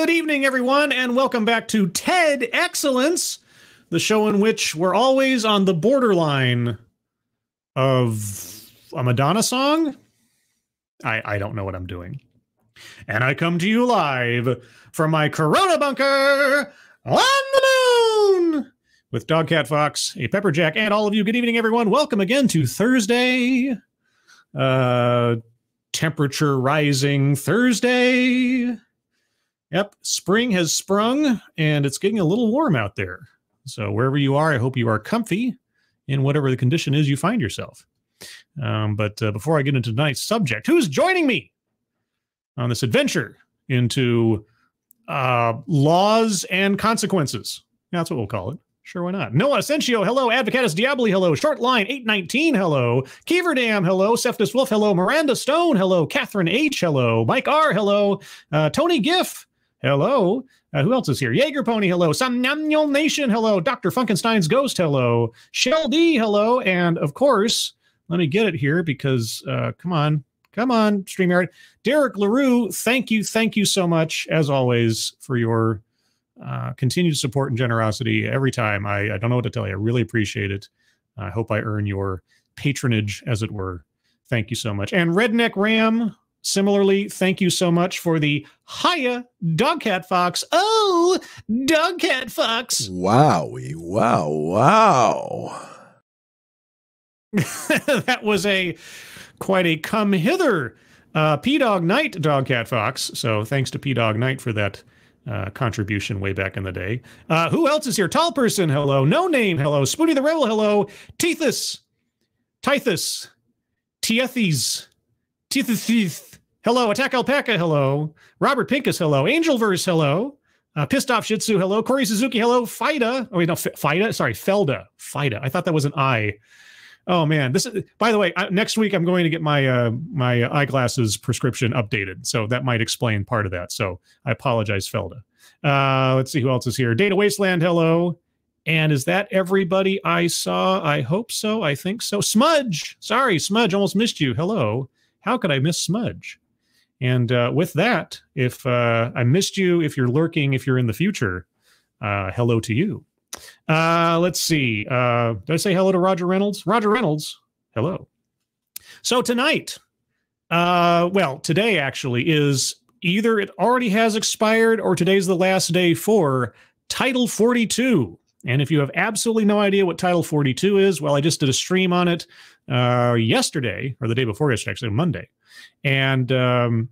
Good evening, everyone, and welcome back to TEDXcellence, the show in which we're always on the borderline of a Madonna song. I, I don't know what I'm doing. And I come to you live from my Corona bunker on the moon with Dogcat Fox, a Pepperjack, and all of you. Good evening, everyone. Welcome again to Thursday. Uh, temperature rising Thursday. Yep, spring has sprung and it's getting a little warm out there. So, wherever you are, I hope you are comfy in whatever the condition is you find yourself. Um, but uh, before I get into tonight's subject, who's joining me on this adventure into uh, laws and consequences? That's what we'll call it. Sure, why not? Noah Asensio, hello. Advocatus Diaboli, hello. Shortline 819, hello. Keever Dam, hello. Seftus Wolf, hello. Miranda Stone, hello. Catherine H, hello. Mike R, hello. Uh, Tony Giff, hello. Uh, who else is here? Jaeger Pony, hello. Samnamnyol Nation, hello. Dr. Funkenstein's Ghost, hello. Shell D, hello. And of course, let me get it here because, uh, come on, come on, StreamYard. Derek LaRue, thank you, thank you so much, as always, for your uh, continued support and generosity every time. I, I don't know what to tell you. I really appreciate it. I hope I earn your patronage, as it were. Thank you so much. And Redneck Ram, similarly, thank you so much for the Hiya Dogcat Fox. Oh, Dogcat Fox. Wowie, wow, wow. that was a quite a come hither uh, P Dog Knight Dogcat Fox. So thanks to P Dog Knight for that uh, contribution way back in the day. Uh, who else is here? Tall person, hello. No name, hello. Spoonie the Rebel, hello. Tethys, Tithus, Tiethes, Tethys, hello. Attack Alpaca, hello. Robert Pincus, hello. Angelverse, hello. Uh, Pissed Off Shih Tzu, hello. Corey Suzuki, hello. Fida, oh wait, no, F- Fida, sorry, Felda, Fida. I thought that was an I. Oh man, this is. By the way, I, next week I'm going to get my uh, my eyeglasses prescription updated, so that might explain part of that. So I apologize, Felda. Uh, let's see who else is here. Data Wasteland, hello. And is that everybody I saw? I hope so. I think so. Smudge, sorry, Smudge, almost missed you. Hello. How could I miss Smudge? And uh, with that, if uh, I missed you, if you're lurking, if you're in the future, uh, hello to you. Uh, let's see. Uh, did I say hello to Roger Reynolds? Roger Reynolds, hello. So tonight, uh, well, today actually is either it already has expired or today's the last day for Title 42. And if you have absolutely no idea what Title 42 is, well, I just did a stream on it uh, yesterday or the day before yesterday, actually Monday. And um,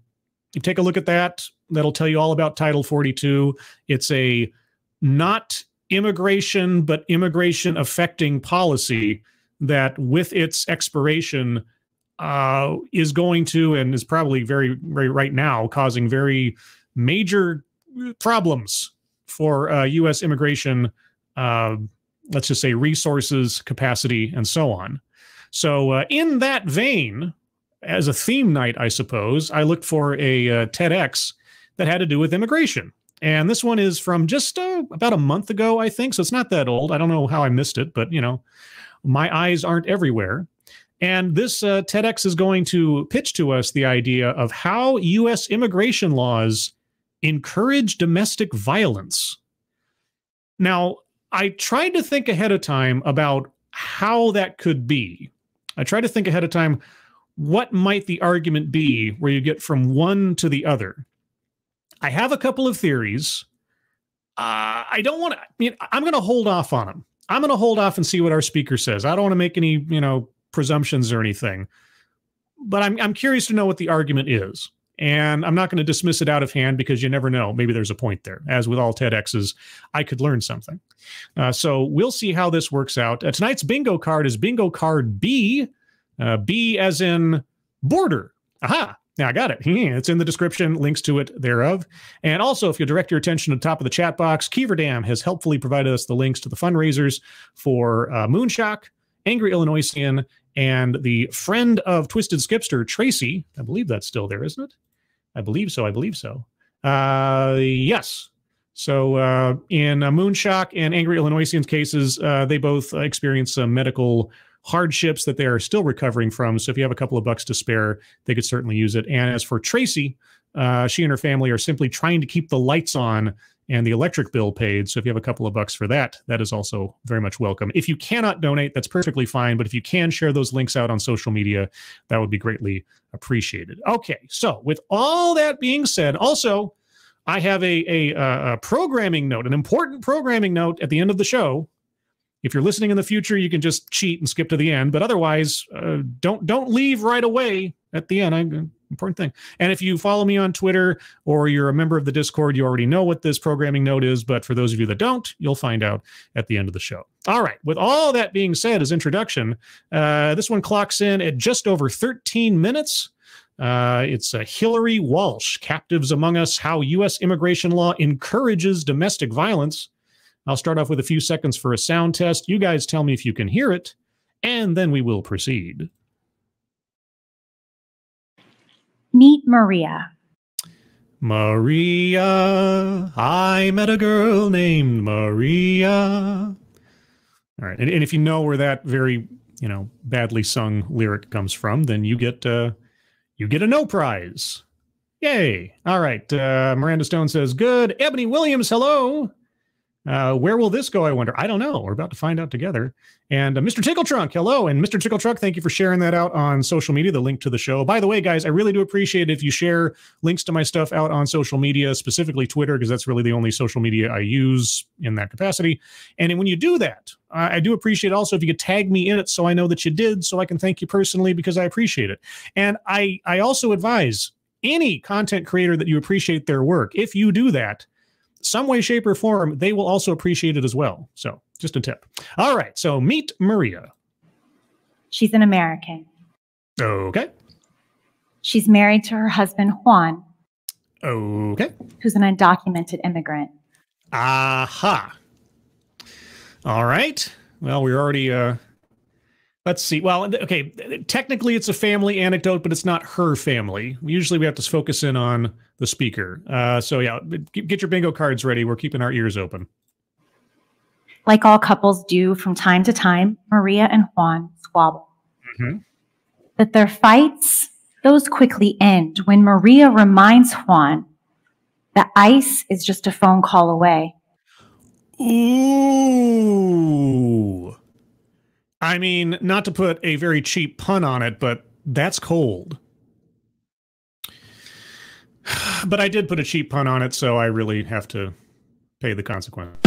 you take a look at that. That'll tell you all about Title 42. It's a not immigration, but immigration affecting policy that, with its expiration, uh, is going to and is probably very, very right now causing very major problems for uh, U.S. immigration. Uh, let's just say resources, capacity, and so on. So, uh, in that vein, as a theme night, I suppose, I looked for a uh, TEDx that had to do with immigration. And this one is from just uh, about a month ago, I think. So it's not that old. I don't know how I missed it, but you know, my eyes aren't everywhere. And this uh, TEDx is going to pitch to us the idea of how U.S. immigration laws encourage domestic violence. Now, I tried to think ahead of time about how that could be. I try to think ahead of time what might the argument be where you get from one to the other. I have a couple of theories. Uh, I don't want to. I mean, I'm going to hold off on them. I'm going to hold off and see what our speaker says. I don't want to make any, you know, presumptions or anything. But I'm I'm curious to know what the argument is. And I'm not going to dismiss it out of hand because you never know. Maybe there's a point there. As with all TEDx's, I could learn something. Uh, so we'll see how this works out. Uh, tonight's bingo card is bingo card B. Uh, B as in border. Aha. Now I got it. It's in the description, links to it thereof. And also, if you direct your attention to the top of the chat box, Keever Dam has helpfully provided us the links to the fundraisers for uh, Moonshock, Angry Illinoisian, and the friend of Twisted Skipster, Tracy. I believe that's still there, isn't it? I believe so. I believe so. Uh, yes. So uh, in uh, Moonshock and Angry Illinoisian's cases, uh, they both experienced some medical hardships that they are still recovering from. So if you have a couple of bucks to spare, they could certainly use it. And as for Tracy, Uh, she and her family are simply trying to keep the lights on and the electric bill paid. So if you have a couple of bucks for that, that is also very much welcome. If you cannot donate, that's perfectly fine. But if you can share those links out on social media, that would be greatly appreciated. Okay, so with all that being said, also, I have a, a, a programming note, an important programming note at the end of the show. If you're listening in the future, you can just cheat and skip to the end. But otherwise, uh, don't don't leave right away at the end. I, important thing. And if you follow me on Twitter or you're a member of the Discord, you already know what this programming note is. But for those of you that don't, you'll find out at the end of the show. All right. With all that being said, as introduction, uh, this one clocks in at just over 13 minutes. Uh, it's uh, Hillary Walsh, Captives Among Us How U.S. Immigration Law Encourages Domestic Violence. I'll start off with a few seconds for a sound test. You guys tell me if you can hear it, and then we will proceed. Meet Maria. Maria, I met a girl named Maria. All right, and, and if you know where that very, you know, badly sung lyric comes from, then you get uh, you get a no prize. Yay! All right, uh, Miranda Stone says good. Ebony Williams, hello. Uh, where will this go? I wonder. I don't know. We're about to find out together. And uh, Mr. Tickle Trunk, hello. And Mr. Tickle Trunk, thank you for sharing that out on social media, the link to the show. By the way, guys, I really do appreciate if you share links to my stuff out on social media, specifically Twitter, because that's really the only social media I use in that capacity. And when you do that, I, I do appreciate also if you could tag me in it so I know that you did, so I can thank you personally because I appreciate it. And I, I also advise any content creator that you appreciate their work, if you do that, some way, shape, or form, they will also appreciate it as well. So, just a tip. All right. So, meet Maria. She's an American. Okay. She's married to her husband, Juan. Okay. Who's an undocumented immigrant. Aha. All right. Well, we're already uh, Let's see. Well, okay, technically it's a family anecdote, but it's not her family. Usually we have to focus in on the speaker. Uh, so, yeah, get your bingo cards ready. We're keeping our ears open. Like all couples do from time to time, Maria and Juan squabble. Mm-hmm. But their fights, those quickly end when Maria reminds Juan that ICE is just a phone call away. Ooh. I mean, not to put a very cheap pun on it, but that's cold. But I did put a cheap pun on it, so I really have to pay the consequence.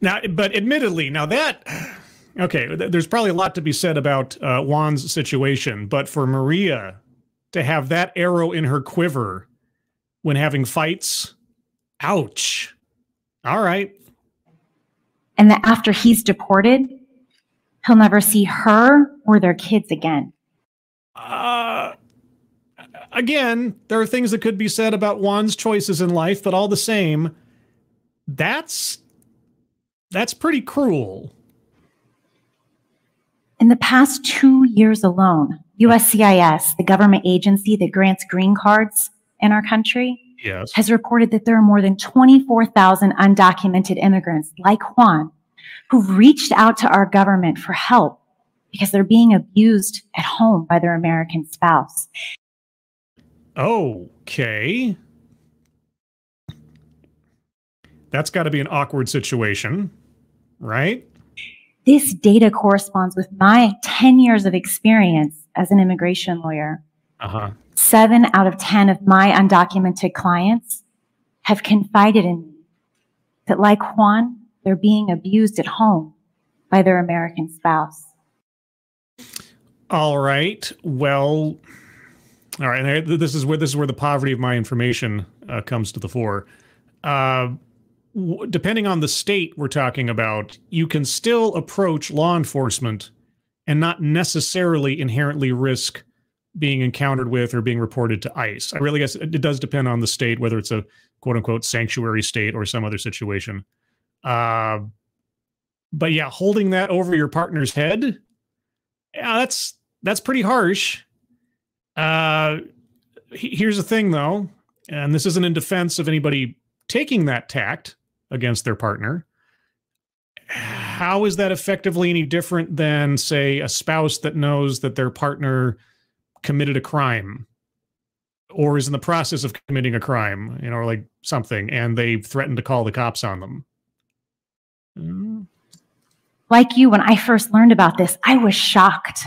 Now, but admittedly, now that okay, there's probably a lot to be said about uh, Juan's situation, but for Maria to have that arrow in her quiver when having fights, ouch. All right, and that after he's deported, he'll never see her or their kids again. Uh, again, there are things that could be said about Juan's choices in life, but all the same, that's that's pretty cruel. In the past two years alone, USCIS, the government agency that grants green cards in our country, yes. has reported that there are more than 24,000 undocumented immigrants like Juan who've reached out to our government for help because they're being abused at home by their American spouse. Okay. That's got to be an awkward situation, right? This data corresponds with my 10 years of experience as an immigration lawyer. Uh-huh seven out of 10 of my undocumented clients have confided in me that, like Juan, they're being abused at home by their American spouse. All right. Well, all right. This is where this is where the poverty of my information uh, comes to the fore. Uh, depending on the state we're talking about, you can still approach law enforcement and not necessarily inherently risk being encountered with or being reported to ICE. I really guess it does depend on the state, whether it's a quote unquote sanctuary state or some other situation. Uh, but yeah, holding that over your partner's head, yeah, that's that's pretty harsh. Uh, here's the thing, though, and this isn't in defense of anybody taking that tact against their partner. How is that effectively any different than, say, a spouse that knows that their partner committed a crime or is in the process of committing a crime, you know, or like something, and they threaten to call the cops on them. Mm. Like you, when I first learned about this, I was shocked.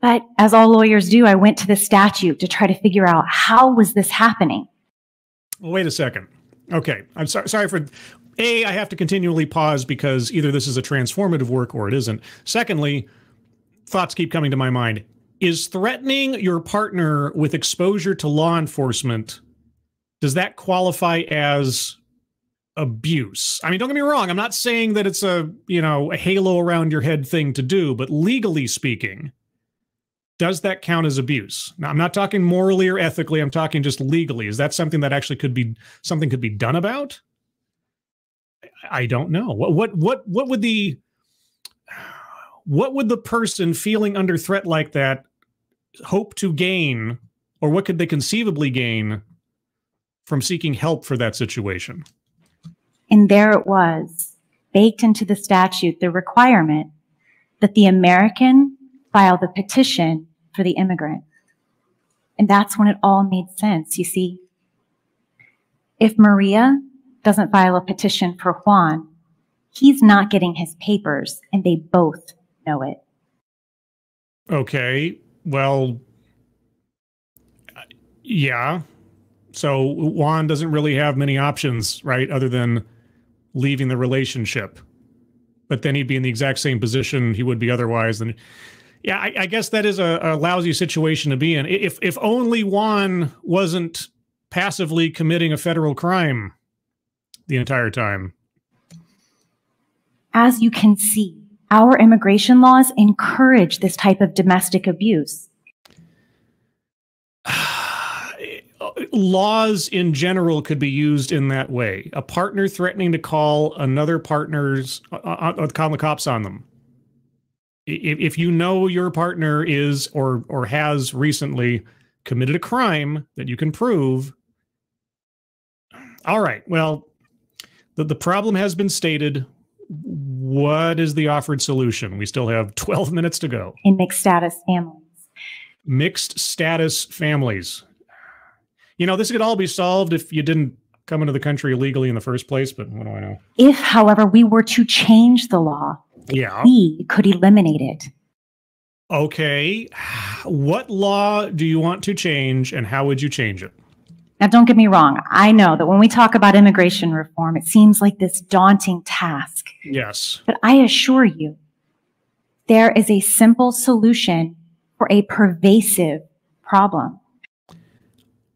But as all lawyers do, I went to the statute to try to figure out how was this happening. Well, wait a second. Okay, I'm sorry. Sorry for a. I have to continually pause because either this is a transformative work or it isn't. Secondly, thoughts keep coming to my mind. Is threatening your partner with exposure to law enforcement does that qualify as abuse? I mean, don't get me wrong. I'm not saying that it's a you know a halo around your head thing to do, but legally speaking, does that count as abuse? Now, I'm not talking morally or ethically. I'm talking just legally. Is that something that actually could be something could be done about? I don't know. What what what what would the what would the person feeling under threat like that hope to gain, or what could they conceivably gain from seeking help for that situation? And there it was, baked into the statute, the requirement that the American file the petition for the immigrant. And that's when it all made sense. You see, if Maria doesn't file a petition for Juan, he's not getting his papers, and they both know it. Okay. Well, yeah. So Juan doesn't really have many options, right, other than leaving the relationship. But then he'd be in the exact same position he would be otherwise. And yeah, I, I guess that is a, a, lousy situation to be in. If if only Juan wasn't passively committing a federal crime the entire time. As you can see, our immigration laws encourage this type of domestic abuse. laws in general could be used in that way. A partner threatening to call another partner's uh, uh, call the cops on them if, if you know your partner is or or has recently committed a crime that you can prove all right well the, the problem has been stated what is the offered solution we still have 12 minutes to go in mixed status families mixed status families you know this could all be solved if you didn't come into the country illegally in the first place but what do i know if however we were to change the law yeah. we could eliminate it. Okay. What law do you want to change and how would you change it? Now, don't get me wrong. I know that when we talk about immigration reform, it seems like this daunting task. Yes. But I assure you, there is a simple solution for a pervasive problem.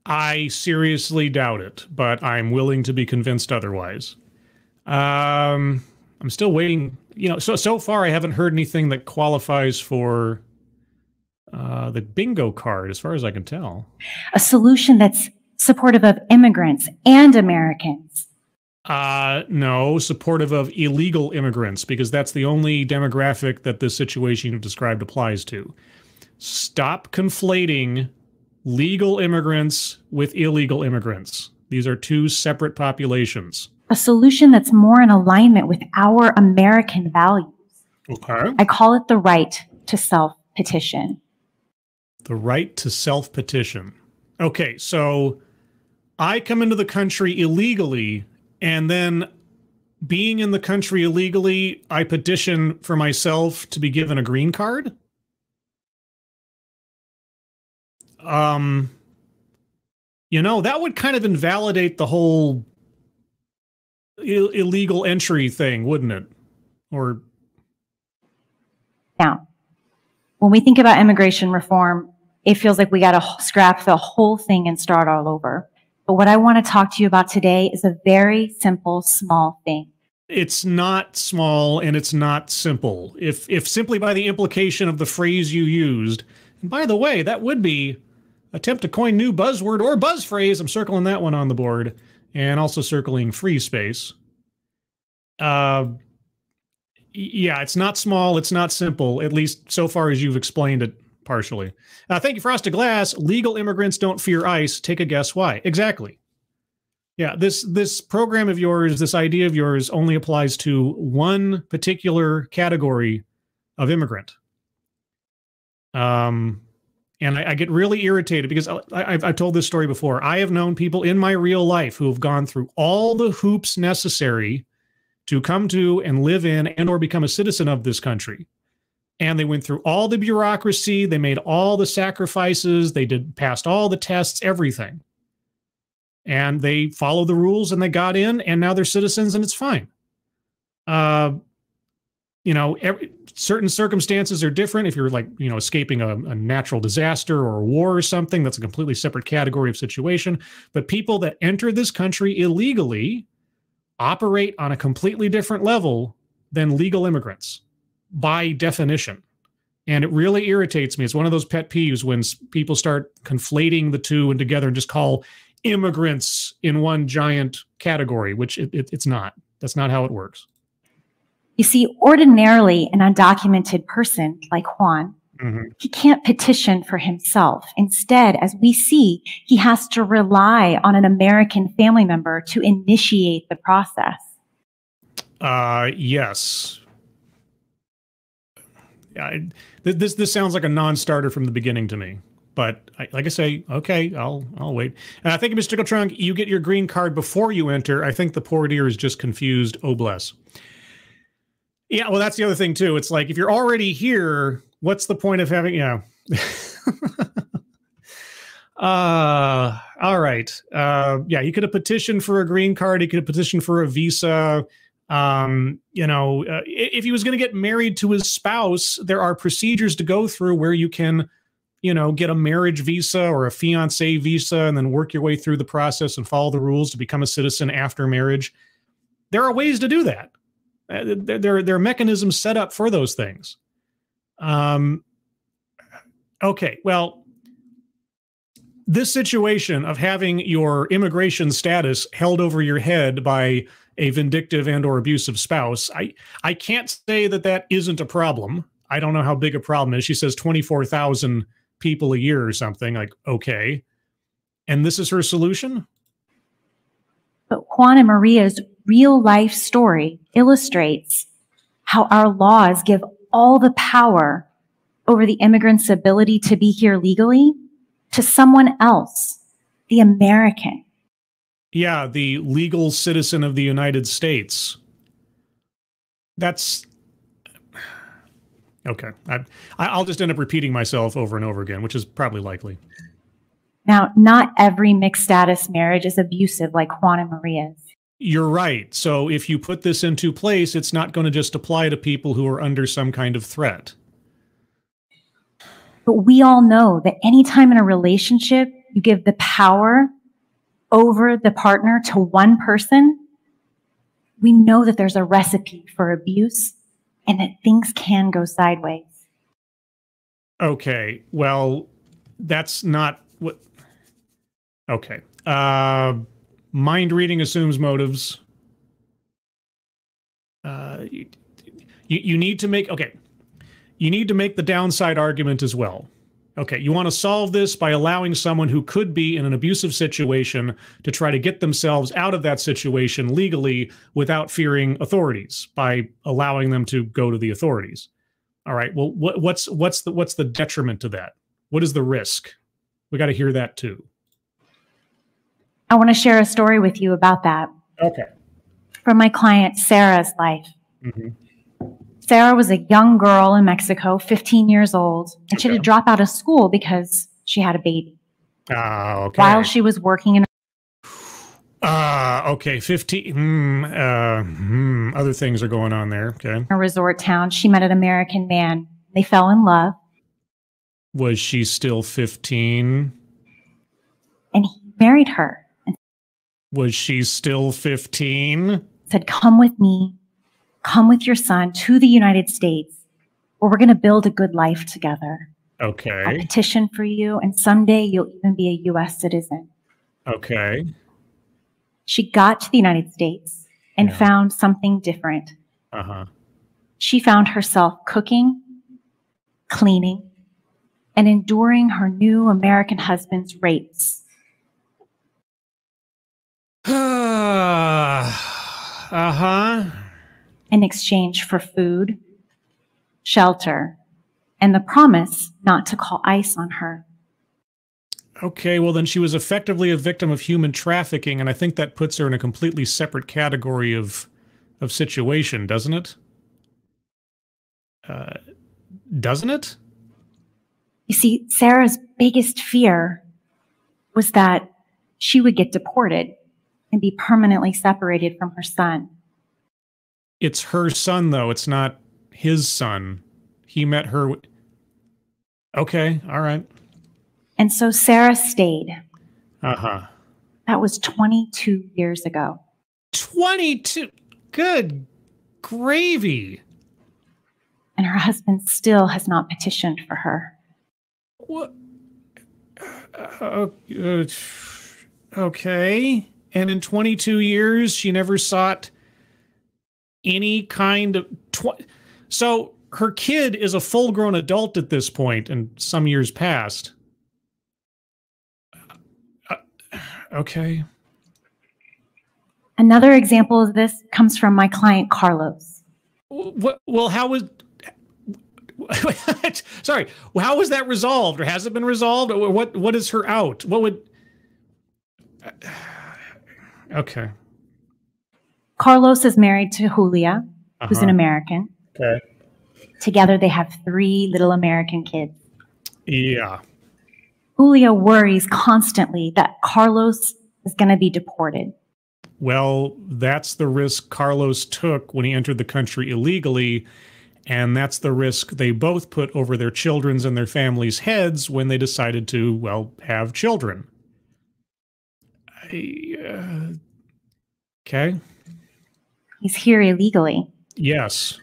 I seriously doubt it, but I'm willing to be convinced otherwise. Um, I'm still waiting. You know, so so far I haven't heard anything that qualifies for uh, the bingo card, as far as I can tell. A solution that's supportive of immigrants and Americans. Uh, no, supportive of illegal immigrants, because that's the only demographic that this situation you've described applies to. Stop conflating legal immigrants with illegal immigrants. These are two separate populations a solution that's more in alignment with our American values. Okay. I call it the right to self petition. The right to self petition. Okay, so I come into the country illegally, and then being in the country illegally, I petition for myself to be given a green card. Um, you know, that would kind of invalidate the whole Ill- illegal entry thing, wouldn't it? Or now, when we think about immigration reform, it feels like we got to scrap the whole thing and start all over. But what I want to talk to you about today is a very simple, small thing. It's not small and it's not simple. If if simply by the implication of the phrase you used, and by the way, that would be attempt to coin new buzzword or buzz phrase. I'm circling that one on the board and also circling free space. Uh, yeah, it's not small, it's not simple, at least so far as you've explained it partially. Uh, thank you, Frosted Glass. Legal immigrants don't fear ICE. Take a guess why. Exactly. Yeah, this this program of yours, this idea of yours, only applies to one particular category of immigrant. Um, and I, I, get really irritated because I, have I've told this story before. I have known people in my real life who have gone through all the hoops necessary to come to and live in and or become a citizen of this country. And they went through all the bureaucracy, they made all the sacrifices, they did passed all the tests, everything. And they followed the rules and they got in and now they're citizens and it's fine. Uh, you know, every, certain circumstances are different. If you're like, you know, escaping a, a, natural disaster or a war or something, that's a completely separate category of situation. But people that enter this country illegally operate on a completely different level than legal immigrants by definition. And it really irritates me. It's one of those pet peeves when people start conflating the two and together and just call immigrants in one giant category, which it, it, it's not. That's not how it works. You see, ordinarily, an undocumented person like Juan, mm-hmm. he can't petition for himself. Instead, as we see, he has to rely on an American family member to initiate the process. Uh, yes. I, this this sounds like a non-starter from the beginning to me. But I, like I say, okay, I'll I'll wait. And I think, Mr. Trunk, you get your green card before you enter. I think the poor dear is just confused. Oh bless. Yeah, well, that's the other thing too. It's like if you're already here, what's the point of having? Yeah. uh all right. Uh, yeah, he could have petitioned for a green card. He could have petitioned for a visa. Um, you know, uh, if he was going to get married to his spouse, there are procedures to go through where you can, you know, get a marriage visa or a fiance visa and then work your way through the process and follow the rules to become a citizen after marriage. There are ways to do that. Uh, there, there are mechanisms set up for those things. Um, okay, well, this situation of having your immigration status held over your head by a vindictive and or abusive spouse, I I can't say that that isn't a problem. I don't know how big a problem is. She says twenty four thousand people a year or something. Like okay, and this is her solution. But Juan and Maria's real life story illustrates how our laws give all the power over the immigrant's ability to be here legally to someone else, the American. Yeah, the legal citizen of the United States. That's okay. I, I'll just end up repeating myself over and over again, which is probably likely. Now, not every mixed status marriage is abusive like Juan and Maria's. You're right. So if you put this into place, it's not going to just apply to people who are under some kind of threat. But we all know that anytime in a relationship you give the power over the partner to one person, we know that there's a recipe for abuse and that things can go sideways. Okay. Well, that's not what. Okay. Uh, mind reading assumes motives. Uh, you, you need to make okay. You need to make the downside argument as well. Okay, you want to solve this by allowing someone who could be in an abusive situation to try to get themselves out of that situation legally without fearing authorities by allowing them to go to the authorities. All right. Well, what, what's what's the what's the detriment to that? What is the risk? We got to hear that too. I want to share a story with you about that. Okay. From my client Sarah's life. Mm-hmm. Sarah was a young girl in Mexico, 15 years old, and she had to drop out of school because she had a baby. Ah, okay. While she was working in Ah, uh, okay. 15. Hmm, uh, hmm, other things are going on there. Okay. A resort town. She met an American man. They fell in love. Was she still 15? And he married her. Was she still 15? Said, Come with me. Come with your son to the United States where we're going to build a good life together. Okay. I petition for you, and someday you'll even be a U.S. citizen. Okay. She got to the United States and yeah. found something different. Uh huh. She found herself cooking, cleaning, and enduring her new American husband's rapes uh huh. In exchange for food, shelter, and the promise not to call ICE on her. Okay, well, then she was effectively a victim of human trafficking, and I think that puts her in a completely separate category of of situation, doesn't it? Uh, doesn't it? You see, Sarah's biggest fear was that she would get deported and be permanently separated from her son. It's her son, though. It's not his son. He met her. Okay, all right. And so Sarah stayed. Uh huh. That was 22 years ago. 22? Good gravy. And her husband still has not petitioned for her. What? Uh, uh, okay. And in 22 years, she never sought any kind of. Tw- so her kid is a full grown adult at this point and some years past. Uh, okay. Another example of this comes from my client, Carlos. What, well, how was. Sorry, how was that resolved, or has it been resolved? Or what? What is her out? What would? Okay. Carlos is married to Julia, who's an Uh-huh. American. Okay. Together, they have three little American kids. Yeah. Julia worries constantly that Carlos is going to be deported. Well, that's the risk Carlos took when he entered the country illegally. And that's the risk they both put over their children's and their families' heads when they decided to, well, have children. I, uh, okay. He's here illegally. Yes.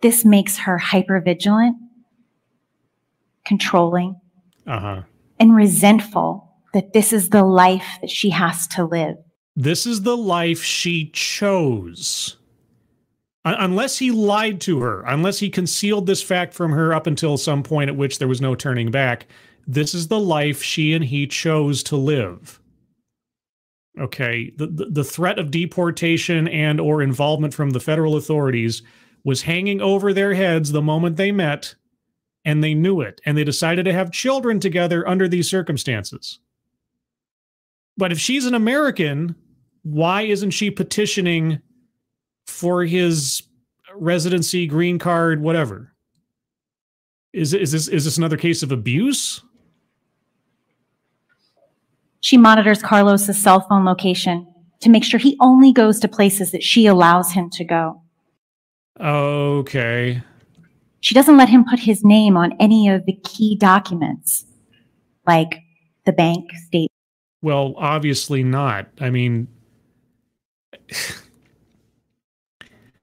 This makes her hypervigilant, controlling, Uh huh. and resentful that this is the life that she has to live. This is the life she chose. Unless he lied to her, unless he concealed this fact from her up until some point at which there was no turning back, this is the life she and he chose to live. Okay, the, the, the threat of deportation and or involvement from the federal authorities was hanging over their heads the moment they met, and they knew it, and they decided to have children together under these circumstances. But if she's an American, why isn't she petitioning for his residency, green card, whatever? Is is this is this another case of abuse? She monitors Carlos's cell phone location to make sure he only goes to places that she allows him to go. Okay. She doesn't let him put his name on any of the key documents, like the bank statement. Well, obviously not. I mean,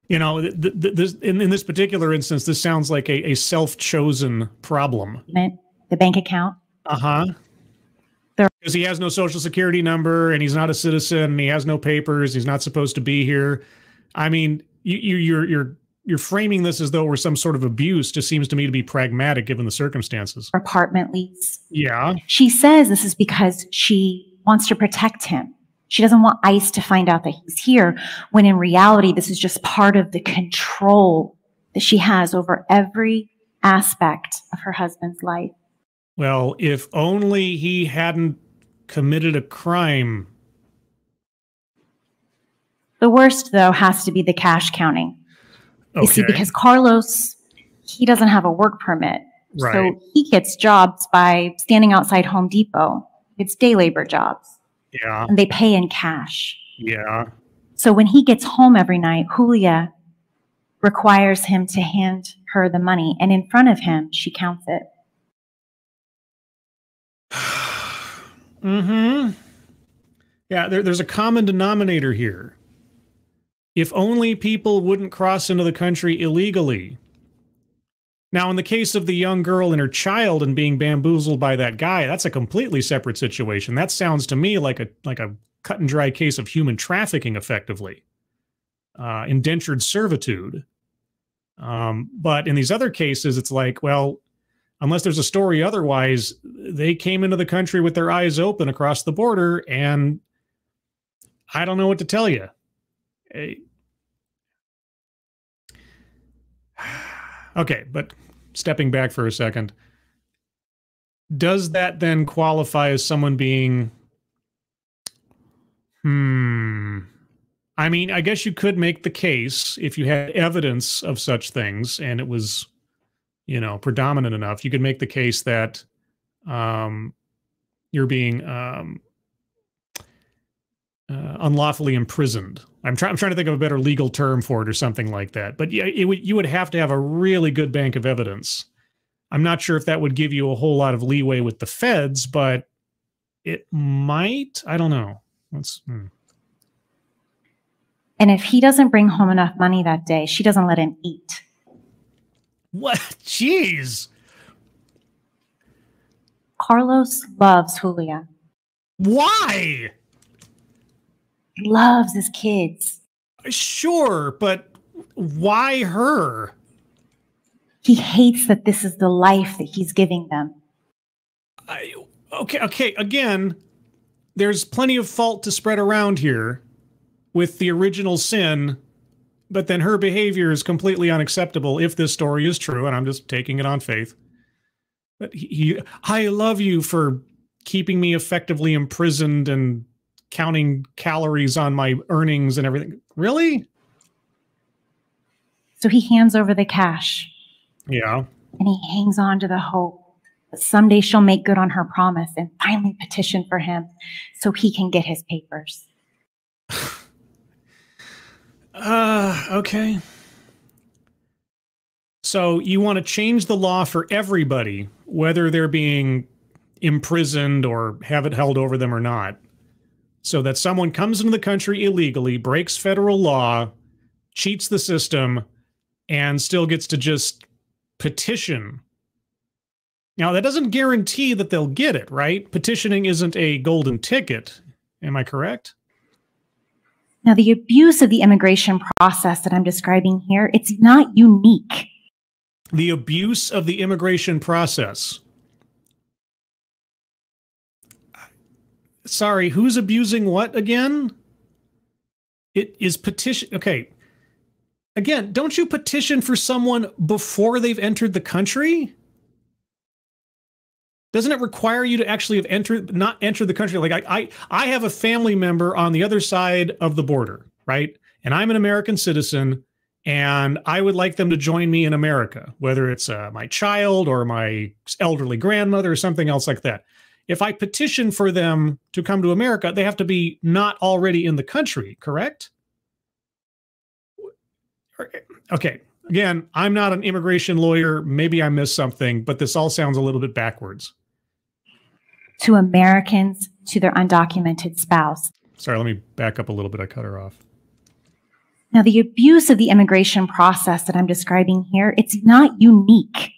you know, th- th- this, in, in this particular instance, this sounds like a, a self chosen problem. the bank account. Uh huh. Because he has no social security number and he's not a citizen and he has no papers. He's not supposed to be here. I mean, you, you, you're you're you're framing this as though we're some sort of abuse. Just seems to me to be pragmatic given the circumstances. apartment lease. Yeah. She says this is because she wants to protect him. She doesn't want ICE to find out that he's here, when in reality, this is just part of the control that she has over every aspect of her husband's life. Well, if only he hadn't committed a crime. The worst, though, has to be the cash counting. Okay. You see, because Carlos, he doesn't have a work permit. Right. So he gets jobs by standing outside Home Depot. It's day labor jobs, Yeah. and they pay in cash. Yeah. So when he gets home every night, Julia requires him to hand her the money, and in front of him, she counts it. Hmm Yeah, there, there's a common denominator here. If only people wouldn't cross into the country illegally. Now, in the case of the young girl and her child and being bamboozled by that guy, that's a completely separate situation. That sounds to me like a like a cut and dry case of human trafficking, effectively, uh, indentured servitude. Um, but in these other cases, it's like, well, unless there's a story otherwise, they came into the country with their eyes open across the border, and I don't know what to tell you. Eh, Okay, but stepping back for a second, does that then qualify as someone being hmm I mean, I guess you could make the case if you had evidence of such things and it was, you know, predominant enough, you could make the case that um, you're being um, uh, unlawfully imprisoned. I'm trying. I'm trying to think of a better legal term for it or something like that. But yeah, it. You would have to have a really good bank of evidence. I'm not sure if that would give you a whole lot of leeway with the feds, but it might. I don't know. Let's. Hmm. And if he doesn't bring home enough money that day, she doesn't let him eat. What? Jeez. Carlos loves Julia. Why? He loves his kids. Sure, but why her? He hates that this is the life that he's giving them. I, okay, okay. Again, there's plenty of fault to spread around here with the original sin, but then her behavior is completely unacceptable if this story is true, and I'm just taking it on faith. But he, he I love you for keeping me effectively imprisoned and counting calories on my earnings and everything. Really? So he hands over the cash. Yeah. And he hangs on to the hope that someday she'll make good on her promise and finally petition for him so he can get his papers. Uh, okay. So you want to change the law for everybody, whether they're being imprisoned or have it held over them or not, so that someone comes into the country illegally, breaks federal law, cheats the system, and still gets to just petition. Now, that doesn't guarantee that they'll get it, right? Petitioning isn't a golden ticket. Am I correct? Now, the abuse of the immigration process that I'm describing here, it's not unique. The abuse of the immigration process. Sorry, who's abusing what again? It is petition. Okay. Again, don't you petition for someone before they've entered the country? Doesn't it require you to actually have entered not entered the country? Like I, I i have a family member on the other side of the border right? And i'm an american citizen and i would like them to join me in america whether it's uh, my child or my elderly grandmother or something else like that. If i petition for them to come to america they have to be not already in the country correct? Okay again i'm not an immigration lawyer. Maybe i missed something but this all sounds a little bit backwards to Americans to their undocumented spouse. Sorry, let me back up a little bit. I cut her off. Now, the abuse of the immigration process that I'm describing here, it's not unique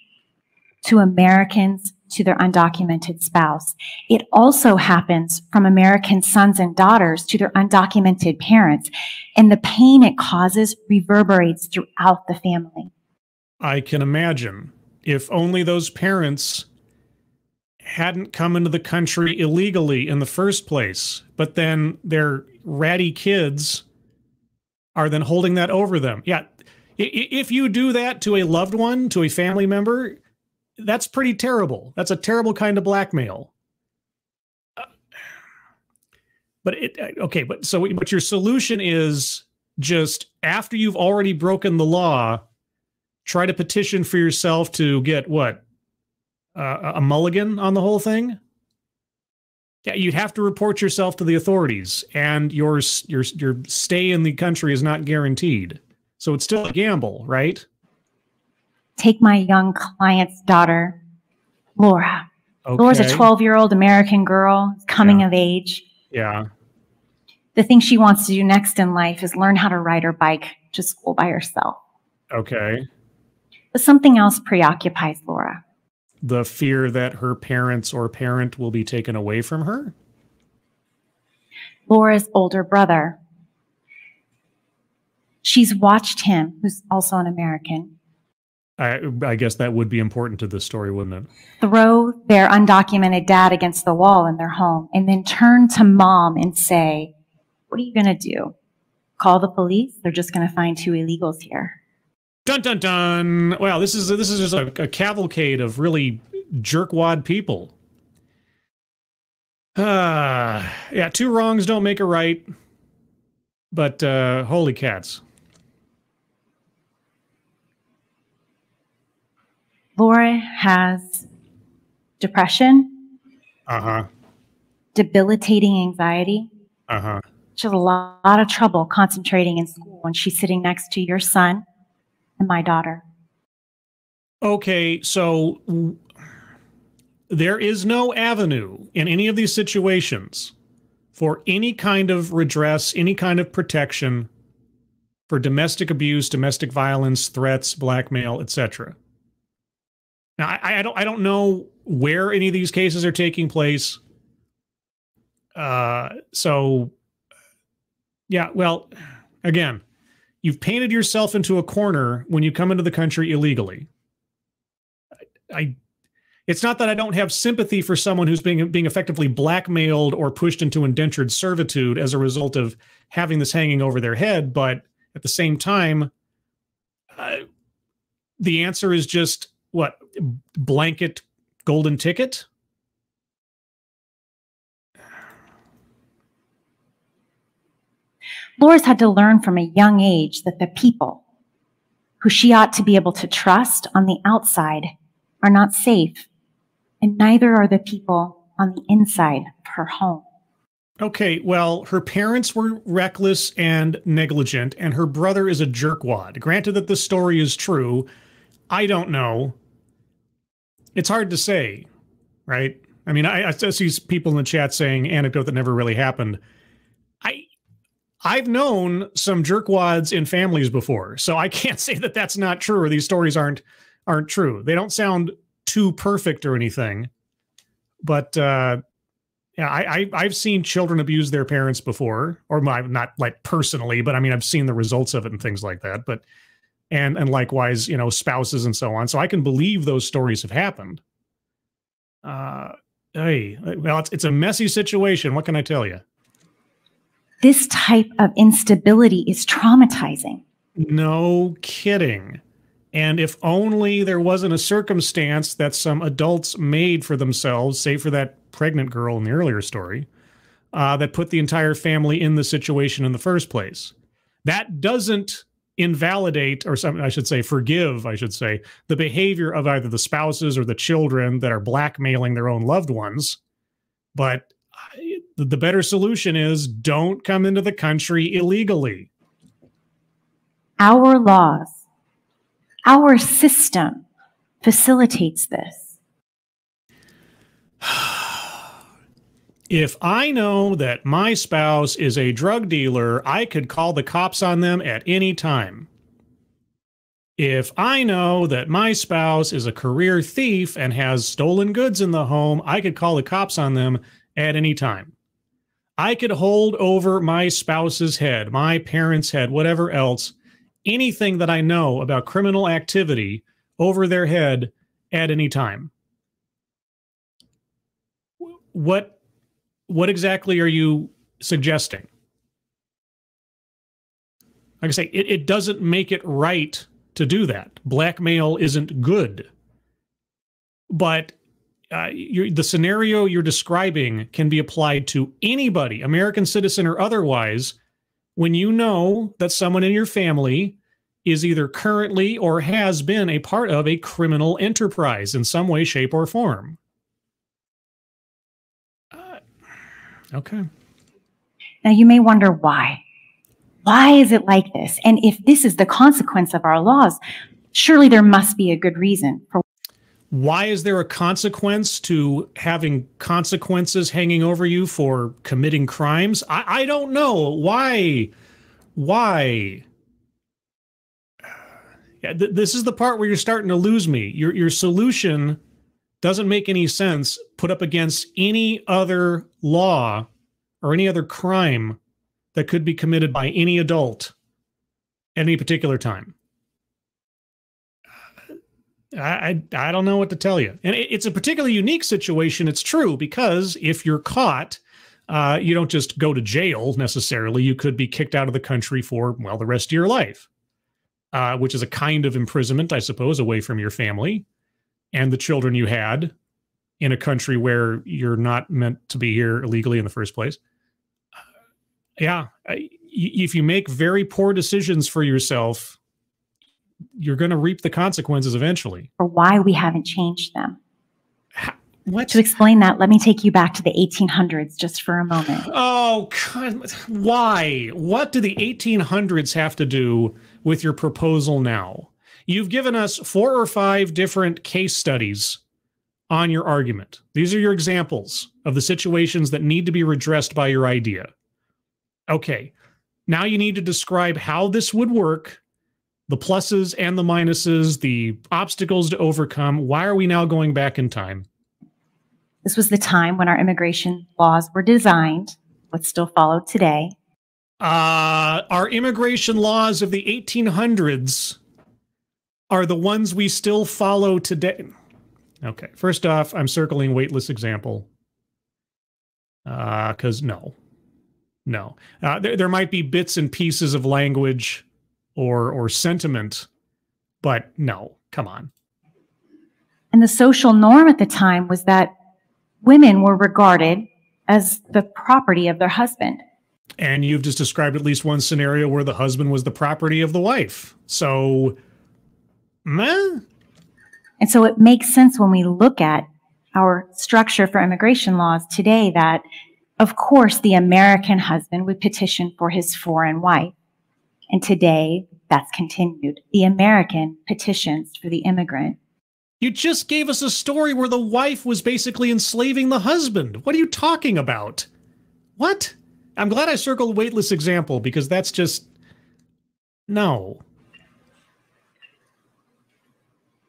to Americans to their undocumented spouse. It also happens from American sons and daughters to their undocumented parents. And the pain it causes reverberates throughout the family. I can imagine if only those parents hadn't come into the country illegally in the first place, but then their ratty kids are then holding that over them. Yeah. If you do that to a loved one, to a family member, that's pretty terrible. That's a terrible kind of blackmail. But it, uh, okay, but so, but your solution is just after you've already broken the law, try to petition for yourself to get what uh, a mulligan on the whole thing. Yeah, you'd have to report yourself to the authorities, and your your your stay in the country is not guaranteed. So it's still a gamble, right? Take my young client's daughter, Laura. Okay. Laura's a 12 year old American girl coming yeah. of age. Yeah. The thing she wants to do next in life is learn how to ride her bike to school by herself. Okay. But something else preoccupies Laura the fear that her parents or parent will be taken away from her? Laura's older brother. She's watched him, who's also an American. I, I guess that would be important to this story, wouldn't it? Throw their undocumented dad against the wall in their home and then turn to mom and say, What are you going to do? Call the police? They're just going to find two illegals here. Dun dun dun. Well, this is this is just a, a cavalcade of really jerkwad people. Uh, yeah, two wrongs don't make a right. But uh, holy cats. Laura has depression. Uh huh. Debilitating anxiety. Uh huh. She has a lot, lot of trouble concentrating in school when she's sitting next to your son and my daughter. Okay, so there is no avenue in any of these situations for any kind of redress, any kind of protection for domestic abuse, domestic violence, threats, blackmail, etc. Now, I, I, don't, I don't know where any of these cases are taking place. Uh, so, yeah, well, again, you've painted yourself into a corner when you come into the country illegally. I, it's not that I don't have sympathy for someone who's being being effectively blackmailed or pushed into indentured servitude as a result of having this hanging over their head, but at the same time, uh, the answer is just what blanket golden ticket. Laura's had to learn from a young age that the people who she ought to be able to trust on the outside are not safe, and neither are the people on the inside of her home. Okay, well, her parents were reckless and negligent, and her brother is a jerkwad. Granted that this story is true, I don't know. It's hard to say, right? I mean, I, I see people in the chat saying anecdote that never really happened. I've known some jerkwads in families before, so I can't say that that's not true or these stories aren't aren't true. They don't sound too perfect or anything, but uh, yeah, I, I have seen children abuse their parents before, or my, not like personally, but I mean I've seen the results of it and things like that. But and and likewise, you know, spouses and so on. So I can believe those stories have happened. Uh, hey, well, it's it's a messy situation. What can I tell you? This type of instability is traumatizing. No kidding. And if only there wasn't a circumstance that some adults made for themselves, say for that pregnant girl in the earlier story, uh, that put the entire family in the situation in the first place. That doesn't invalidate, or something I should say, forgive, I should say, the behavior of either the spouses or the children that are blackmailing their own loved ones. But the better solution is don't come into the country illegally. Our laws, our system facilitates this. if I know that my spouse is a drug dealer, I could call the cops on them at any time. If I know that my spouse is a career thief and has stolen goods in the home, I could call the cops on them at any time. I could hold over my spouse's head, my parents' head, whatever else, anything that I know about criminal activity over their head at any time. What what exactly are you suggesting? Like I say, it, it doesn't make it right to do that. Blackmail isn't good. But uh, the scenario you're describing can be applied to anybody, American citizen or otherwise, when you know that someone in your family is either currently or has been a part of a criminal enterprise in some way, shape, or form. Uh, okay. Now, you may wonder why. Why is it like this? And if this is the consequence of our laws, surely there must be a good reason for why is there a consequence to having consequences hanging over you for committing crimes? I, I don't know. Why? Why? Yeah, th- this is the part where you're starting to lose me. Your your solution doesn't make any sense put up against any other law or any other crime that could be committed by any adult at any particular time. I, I, I don't know what to tell you. And it, it's a particularly unique situation. It's true because if you're caught, uh, you don't just go to jail necessarily. You could be kicked out of the country for well the rest of your life. uh, which is a kind of imprisonment, I suppose, away from your family and the children you had in a country where you're not meant to be here illegally in the first place. Uh, yeah, if you make very poor decisions for yourself, you're going to reap the consequences eventually. Or why we haven't changed them. What? To explain that, let me take you back to the 1800s just for a moment. Oh, God. Why? What do the 1800s have to do with your proposal now? You've given us four or five different case studies on your argument. These are your examples of the situations that need to be redressed by your idea. Okay, now you need to describe how this would work, the pluses and the minuses, the obstacles to overcome. Why are we now going back in time? This was the time when our immigration laws were designed, what's still followed today. Uh, our immigration laws of the 1800s are the ones we still follow today. Okay, first off, I'm circling weightless example. Because uh, no, no. Uh, there, there might be bits and pieces of language or or sentiment, but no, come on. And the social norm at the time was that women were regarded as the property of their husband. And you've just described at least one scenario where the husband was the property of the wife. So, meh. And so it makes sense when we look at our structure for immigration laws today that, of course, the American husband would petition for his foreign wife. And today, that's continued. The American petitions for the immigrant. You just gave us a story where the wife was basically enslaving the husband. What are you talking about? What? I'm glad I circled weightless example because that's just no.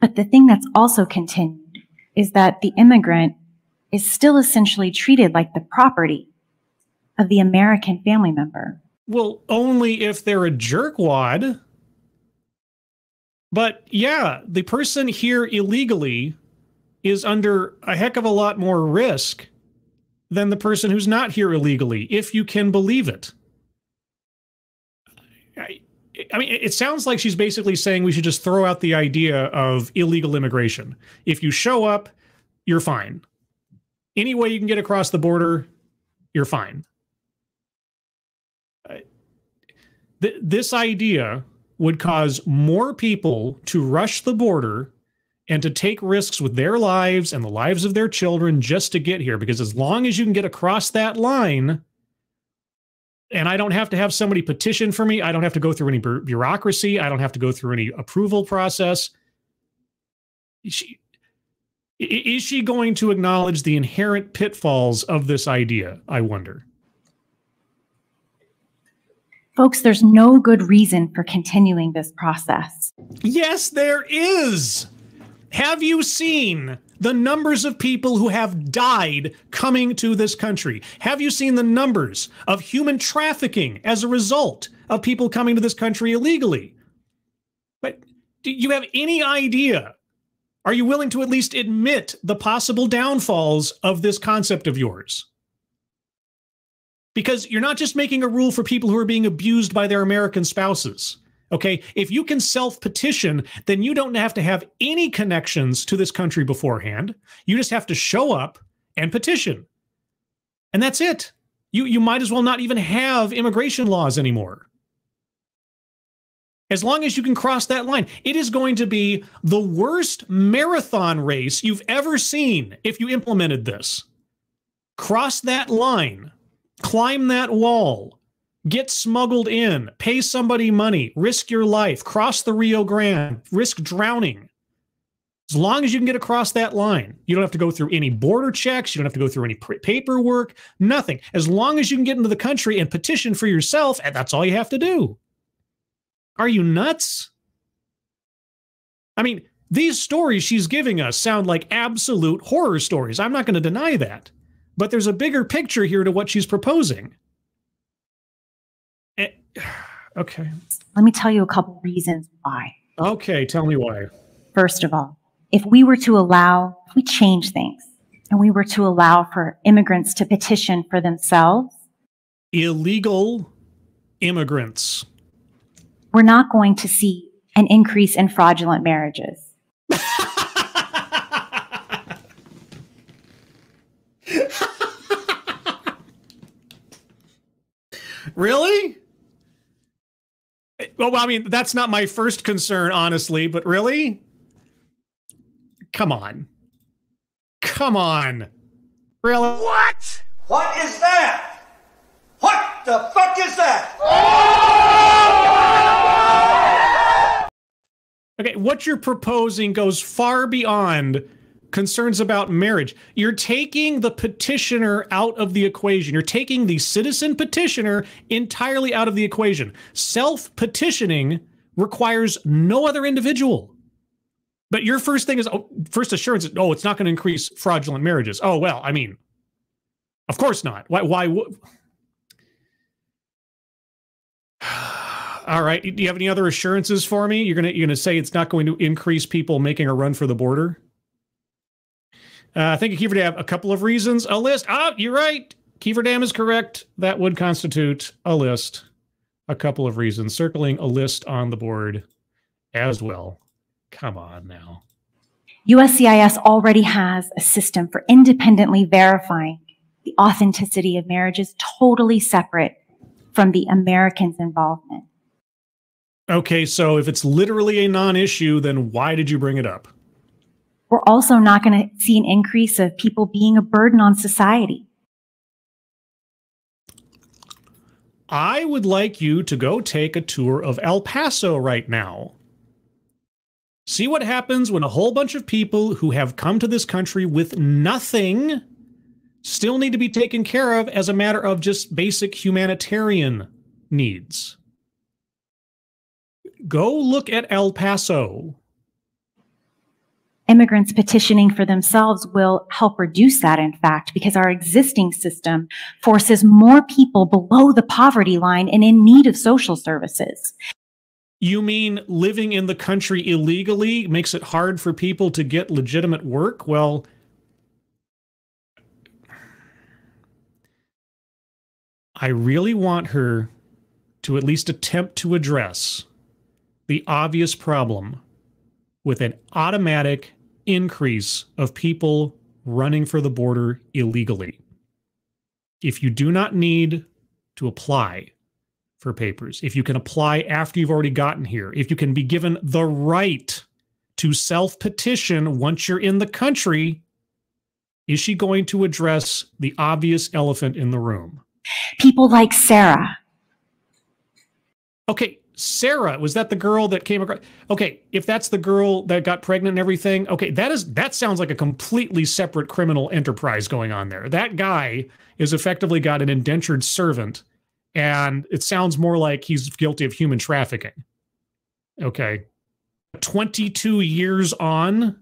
But the thing that's also continued is that the immigrant is still essentially treated like the property of the American family member. Well, only if they're a jerkwad. But yeah, the person here illegally is under a heck of a lot more risk than the person who's not here illegally, if you can believe it. I, I mean, it sounds like she's basically saying we should just throw out the idea of illegal immigration. If you show up, you're fine. Any way you can get across the border, you're fine. Th- this idea would cause more people to rush the border and to take risks with their lives and the lives of their children just to get here. Because as long as you can get across that line, and I don't have to have somebody petition for me, I don't have to go through any bureaucracy, I don't have to go through any approval process. Is she, is she going to acknowledge the inherent pitfalls of this idea? I wonder. Folks, there's no good reason for continuing this process. Yes, there is. Have you seen the numbers of people who have died coming to this country? Have you seen the numbers of human trafficking as a result of people coming to this country illegally? But do you have any idea? Are you willing to at least admit the possible downfalls of this concept of yours? Because you're not just making a rule for people who are being abused by their American spouses. Okay. If you can self petition, then you don't have to have any connections to this country beforehand. You just have to show up and petition. And that's it. You, you might as well not even have immigration laws anymore. As long as you can cross that line, it is going to be the worst marathon race you've ever seen if you implemented this. Cross that line climb that wall, get smuggled in, pay somebody money, risk your life, cross the Rio Grande, risk drowning. As long as you can get across that line, you don't have to go through any border checks, you don't have to go through any paperwork, nothing. As long as you can get into the country and petition for yourself, and that's all you have to do. Are you nuts? I mean, these stories she's giving us sound like absolute horror stories. I'm not going to deny that. But there's a bigger picture here to what she's proposing. It, eh, okay. Let me tell you a couple reasons why. Okay, tell me why. First of all, if we were to allow, if we change things and we were to allow for immigrants to petition for themselves, illegal immigrants. We're not going to see an increase in fraudulent marriages. really? Eh, well, I mean, that's not my first concern, honestly, but really? Come on. Come on. Really? What? What is that? What the fuck is that? Okay, what you're proposing goes far beyond concerns about marriage. You're taking the petitioner out of the equation. You're taking the citizen petitioner entirely out of the equation. Self petitioning requires no other individual. But your first thing is oh, first assurance is, oh, it's not going to increase fraudulent marriages. Oh, well, I mean, of course not. Why? Why? All right. Do you have any other assurances for me? You're gonna you're gonna say it's not going to increase people making a run for the border? Uh, thank you, Kiefer Dam. A couple of reasons. A list. Ah, you're right. Kiefer Dam is correct. That would constitute a list. A couple of reasons. Circling a list on the board as well. Come on now. USCIS already has a system for independently verifying the authenticity of marriages, totally separate from the Americans' involvement. Okay, so if it's literally a non issue, then why did you bring it up? We're also not going to see an increase of people being a burden on society. I would like you to go take a tour of El Paso right now. See what happens when a whole bunch of people who have come to this country with nothing still need to be taken care of as a matter of just basic humanitarian needs. Go look at El Paso immigrants petitioning for themselves will help reduce that, in fact, because our existing system forces more people below the poverty line and in need of social services. You mean living in the country illegally makes it hard for people to get legitimate work? Well, I really want her to at least attempt to address the obvious problem with an automatic increase of people running for the border illegally. If you do not need to apply for papers, if you can apply after you've already gotten here, if you can be given the right to self petition once you're in the country, is she going to address the obvious elephant in the room? People like Sarah. Okay, Sarah, was that the girl that came across? Okay, if that's the girl that got pregnant and everything, okay, that is that sounds like a completely separate criminal enterprise going on there. That guy is effectively got an indentured servant, and it sounds more like he's guilty of human trafficking. Okay. 22 years on.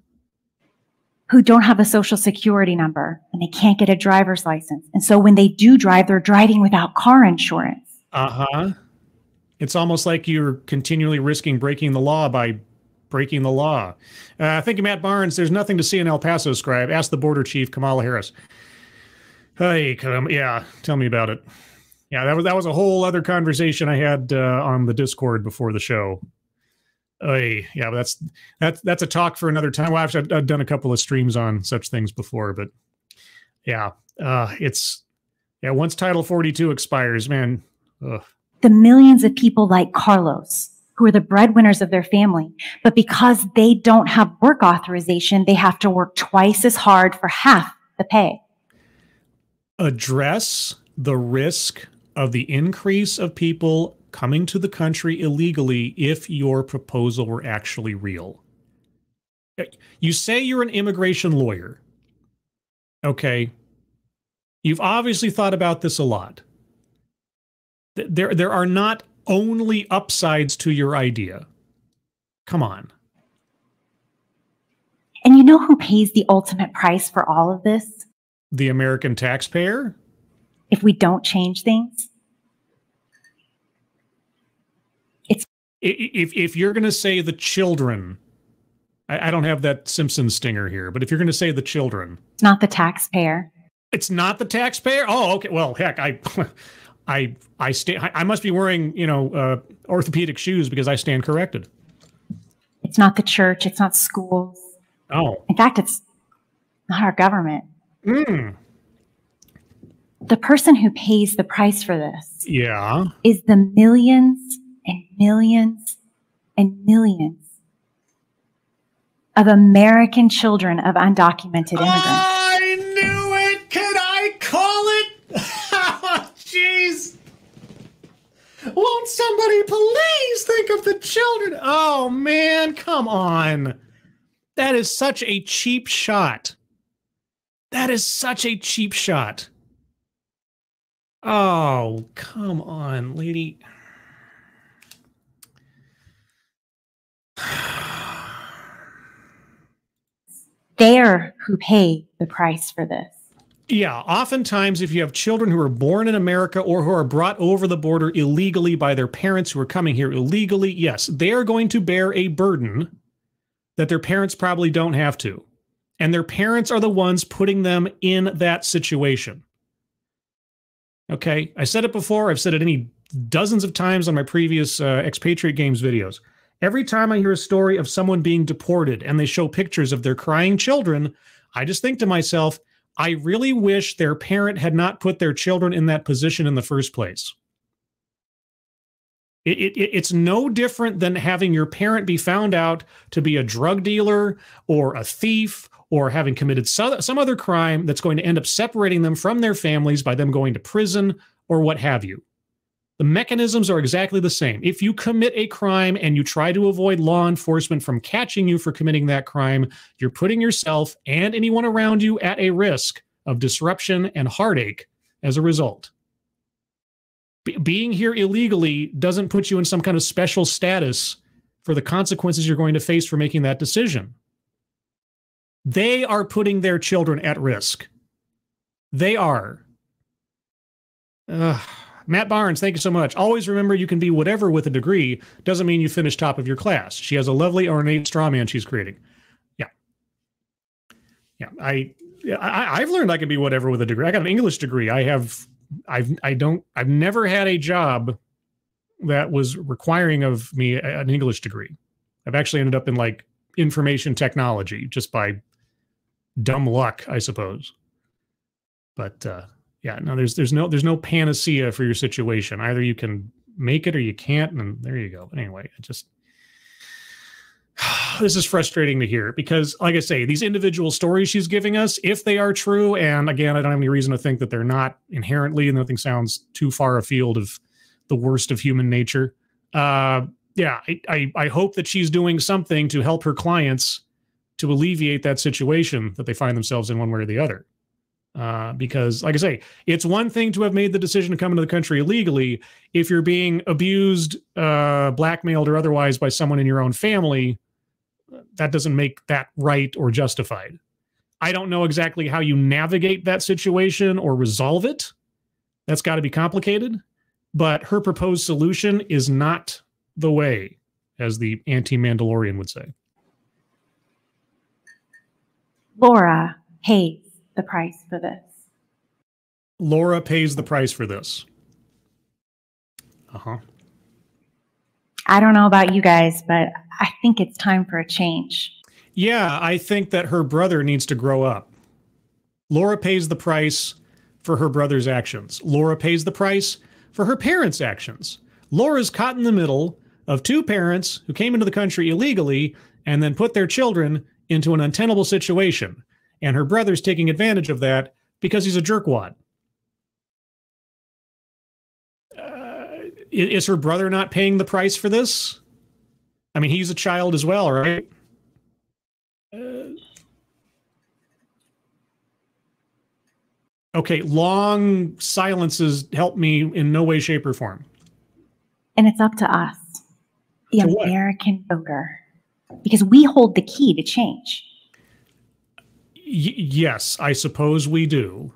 Who don't have a social security number and they can't get a driver's license. And so when they do drive, they're driving without car insurance. Uh huh. It's almost like you're continually risking breaking the law by breaking the law. Uh, thank you, Matt Barnes. There's nothing to see in El Paso, Scribe. Ask the border chief, Kamala Harris. Hey, yeah, tell me about it. Yeah, that was that was a whole other conversation I had uh, on the Discord before the show. Hey, yeah, that's that's that's a talk for another time. Well, I've, I've done a couple of streams on such things before, but yeah, uh, it's yeah. Once Title 42 expires, man, ugh the millions of people like Carlos who are the breadwinners of their family. But because they don't have work authorization, they have to work twice as hard for half the pay. Address the risk of the increase of people coming to the country illegally if your proposal were actually real. You say you're an immigration lawyer. Okay. You've obviously thought about this a lot there there are not only upsides to your idea. Come on. And you know who pays the ultimate price for all of this? The American taxpayer? If we don't change things? It's if if you're going to say the children I, I don't have that Simpson stinger here, but if you're going to say the children, it's not the taxpayer. It's not the taxpayer. Oh, okay. Well, heck, I I I stand. I must be wearing you know uh, orthopedic shoes because I stand corrected. It's not the church. It's not schools. Oh. In fact, it's not our government. Mm. The person who pays the price for this Yeah. is the millions and millions and millions of American children of undocumented immigrants. Won't somebody please think of the children? Oh man, come on. That is such a cheap shot. That is such a cheap shot. Oh, come on, lady. They're who pay the price for this. Yeah, oftentimes if you have children who are born in America or who are brought over the border illegally by their parents who are coming here illegally, yes, they are going to bear a burden that their parents probably don't have to. And their parents are the ones putting them in that situation. Okay, I said it before, I've said it any dozens of times on my previous uh, expatriate games videos. Every time I hear a story of someone being deported and they show pictures of their crying children, I just think to myself, I really wish their parent had not put their children in that position in the first place. It, it, it's no different than having your parent be found out to be a drug dealer or a thief or having committed so, some other crime that's going to end up separating them from their families by them going to prison or what have you. The mechanisms are exactly the same. If you commit a crime and you try to avoid law enforcement from catching you for committing that crime, you're putting yourself and anyone around you at a risk of disruption and heartache as a result. Be- being here illegally doesn't put you in some kind of special status for the consequences you're going to face for making that decision. They are putting their children at risk. They are. Ugh. Matt Barnes, thank you so much. Always remember you can be whatever with a degree. Doesn't mean you finish top of your class. She has a lovely ornate straw man she's creating. Yeah. Yeah. I, I I've learned I can be whatever with a degree. I got an English degree. I have I've I don't I've never had a job that was requiring of me an English degree. I've actually ended up in like information technology just by dumb luck, I suppose. But uh yeah, no, there's there's no there's no panacea for your situation. Either you can make it or you can't, and there you go. But anyway, it just this is frustrating to hear because, like I say, these individual stories she's giving us, if they are true, and again, I don't have any reason to think that they're not inherently, and nothing sounds too far afield of the worst of human nature. Uh, yeah, I, I, I hope that she's doing something to help her clients to alleviate that situation that they find themselves in one way or the other. Uh, because, like I say, it's one thing to have made the decision to come into the country illegally. If you're being abused, uh, blackmailed, or otherwise by someone in your own family, that doesn't make that right or justified. I don't know exactly how you navigate that situation or resolve it. That's got to be complicated. But her proposed solution is not the way, as the anti Mandalorian would say. Laura pays the price for this. Laura pays the price for this. Uh huh. I don't know about you guys, but I think it's time for a change. Yeah, I think that her brother needs to grow up. Laura pays the price for her brother's actions. Laura pays the price for her parents' actions. Laura's caught in the middle of two parents who came into the country illegally and then put their children into an untenable situation. And her brother's taking advantage of that because he's a jerkwad. Uh, is her brother not paying the price for this? I mean, he's a child as well, right? Uh, okay, long silences help me in no way, shape, or form. And it's up to us, the To? American voter, because we hold the key to change. Yes, I suppose we do.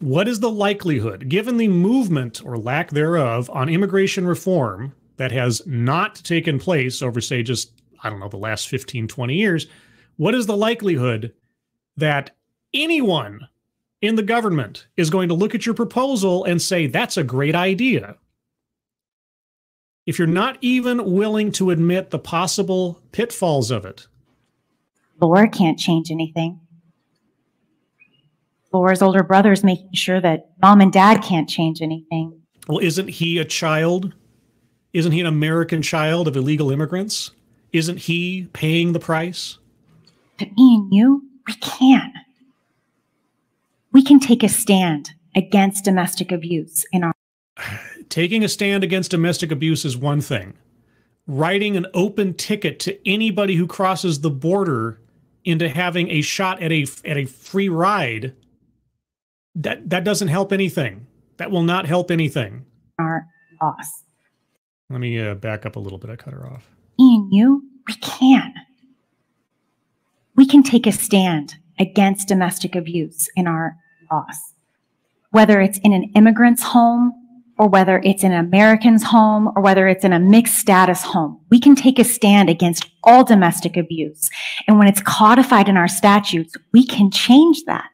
What is the likelihood, given the movement or lack thereof on immigration reform that has not taken place over, say, just, I don't know, the last 15, 20 years? What is the likelihood that anyone in the government is going to look at your proposal and say, that's a great idea? if you're not even willing to admit the possible pitfalls of it, Laura can't change anything. Laura's older brother is making sure that mom and dad can't change anything. well, isn't he a child? Isn't he an American child of illegal immigrants? Isn't he paying the price? But me and you, we can. We can take a stand against domestic abuse in our Taking a stand against domestic abuse is one thing. Writing an open ticket to anybody who crosses the border into having a shot at a at a free ride that that doesn't help anything. That will not help anything. our laws. Let me uh, back up a little bit. I cut her off. And you, we can. We can take a stand against domestic abuse in our laws. Whether it's in an immigrant's home or whether it's in an American's home or whether it's in a mixed status home, we can take a stand against all domestic abuse. And when it's codified in our statutes, we can change that.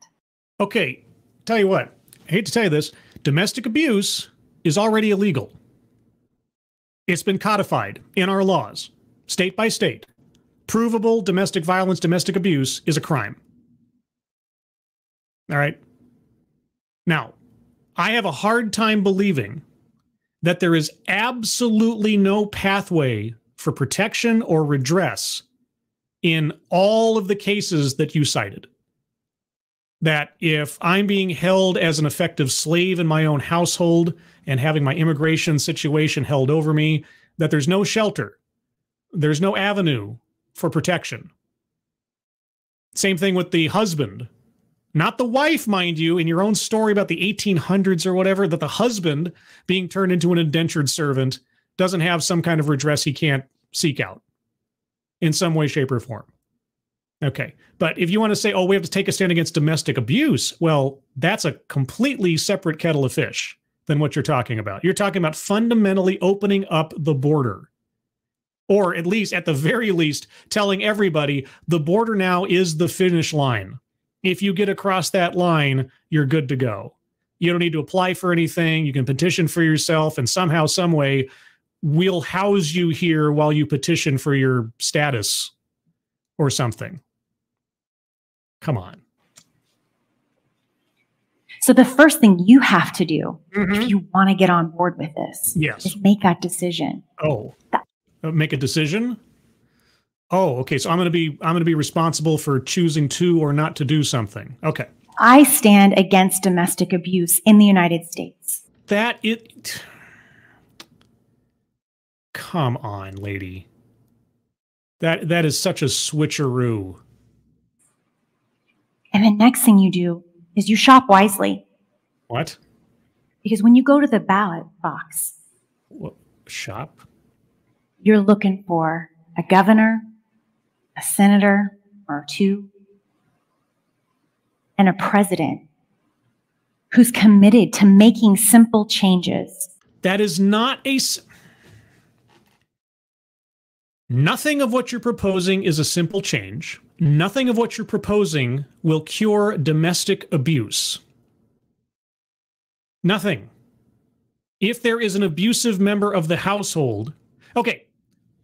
Okay, tell you what. I hate to tell you this. Domestic abuse is already illegal. It's been codified in our laws, state by state. Provable domestic violence, domestic abuse is a crime. All right. Now, I have a hard time believing that there is absolutely no pathway for protection or redress in all of the cases that you cited. That if I'm being held as an effective slave in my own household and having my immigration situation held over me, that there's no shelter, there's no avenue for protection. Same thing with the husband not the wife, mind you, in your own story about the 1800s or whatever, that the husband being turned into an indentured servant doesn't have some kind of redress he can't seek out in some way, shape, or form. Okay. But if you want to say, oh, we have to take a stand against domestic abuse, well, that's a completely separate kettle of fish than what you're talking about. You're talking about fundamentally opening up the border. Or at least, at the very least, telling everybody the border now is the finish line if you get across that line, you're good to go. You don't need to apply for anything. You can petition for yourself, and somehow, some way, we'll house you here while you petition for your status or something. Come on. So the first thing you have to do Mhm. if you want to get on board with this Yes. is make that decision. Oh, Uh, make a decision. Oh, okay. So I'm going to be I'm going to be responsible for choosing to or not to do something. Okay. I stand against domestic abuse in the United States. That it. Come on, lady. That that is such a switcheroo. And the next thing you do is you shop wisely What? because when you go to the ballot box, what? Shop? you're looking for a governor, a senator or two, and a president who's committed to making simple changes. That is not a. Nothing of what you're proposing is a simple change. Nothing of what you're proposing will cure domestic abuse. Nothing. If there is an abusive member of the household, okay,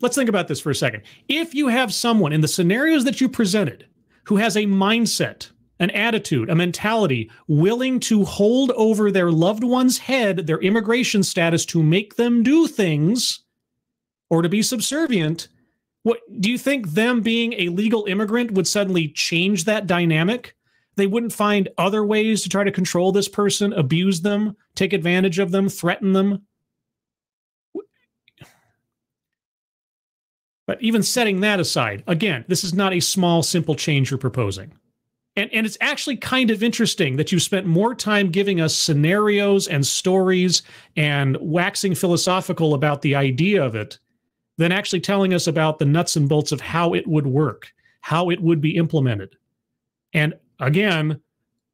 let's think about this for a second. If you have someone in the scenarios that you presented who has a mindset, an attitude, a mentality willing to hold over their loved one's head their immigration status to make them do things or to be subservient, what do you think them being a legal immigrant would suddenly change that dynamic? They wouldn't find other ways to try to control this person, abuse them, take advantage of them, threaten them. But even setting that aside, again, this is not a small, simple change you're proposing. And, and it's actually kind of interesting that you spent more time giving us scenarios and stories and waxing philosophical about the idea of it than actually telling us about the nuts and bolts of how it would work, how it would be implemented. And again,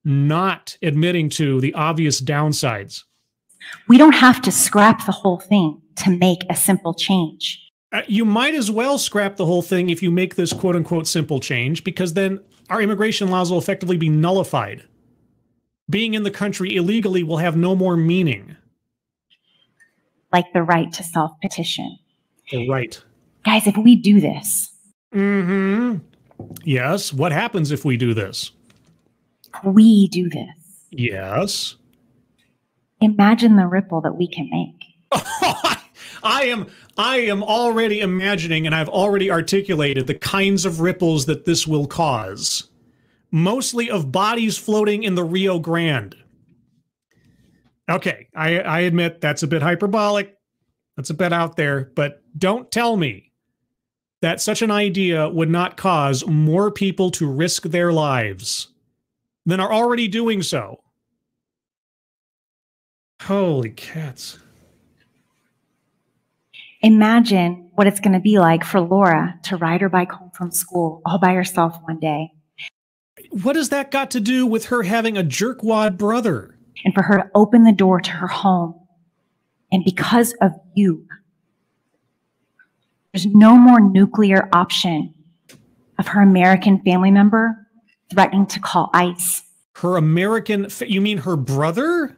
not admitting to the obvious downsides. We don't have to scrap the whole thing to make a simple change. Uh, you might as well scrap the whole thing if you make this quote unquote simple change, because then our immigration laws will effectively be nullified. Being in the country illegally will have no more meaning. like the right to self petition. The right. Guys, if we do this, mm-hmm. Yes. What happens if we do this? we do this, Yes. imagine the ripple that we can make. I am I am already imagining and I've already articulated the kinds of ripples that this will cause. Mostly of bodies floating in the Rio Grande. Okay, I, I admit that's a bit hyperbolic. That's a bit out there, but don't tell me that such an idea would not cause more people to risk their lives than are already doing so. Holy cats. Imagine what it's going to be like for Laura to ride her bike home from school all by herself one day What has that got to do with her having a jerkwad brother? and for her to open the door to her home. And because of you, there's no more nuclear option of her American family member threatening to call ICE. Her American, you mean her brother?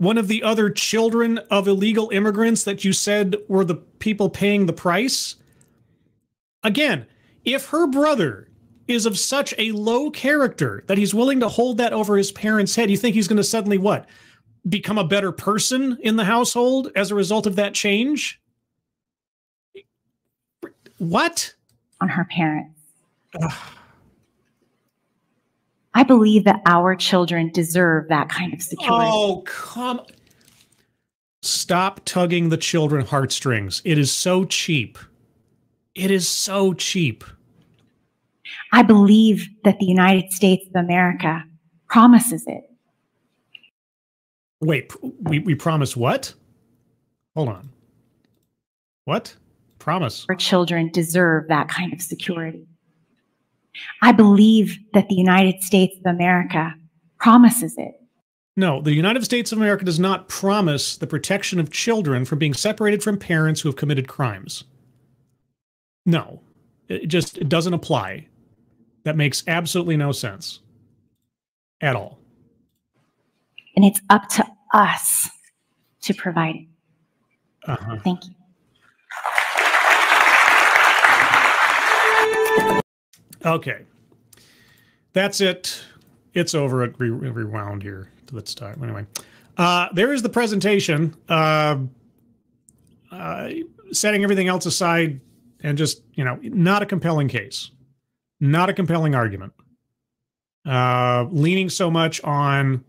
One of the other children of illegal immigrants that you said were the people paying the price? Again, if her brother is of such a low character that he's willing to hold that over his parents' head, you think he's going to suddenly what? Become a better person in the household as a result of that change? What? on her parents. I believe that our children deserve that kind of security. Oh, come. Stop tugging the children heartstrings. It is so cheap. It is so cheap. I believe that the United States of America promises it. Wait, we, we promise what? Hold on. What? Promise. Our children deserve that kind of security. I believe that the United States of America promises it. No, the United States of America does not promise the protection of children from being separated from parents who have committed crimes. No, it just it doesn't apply. That makes absolutely no sense at all. And it's up to us to provide it. Uh-huh. Thank you. Okay. That's it. It's over. Re- rewound here. Let's start. Anyway, uh, there is the presentation. Uh, uh, setting everything else aside and just, you know, not a compelling case, not a compelling argument. Uh, leaning so much on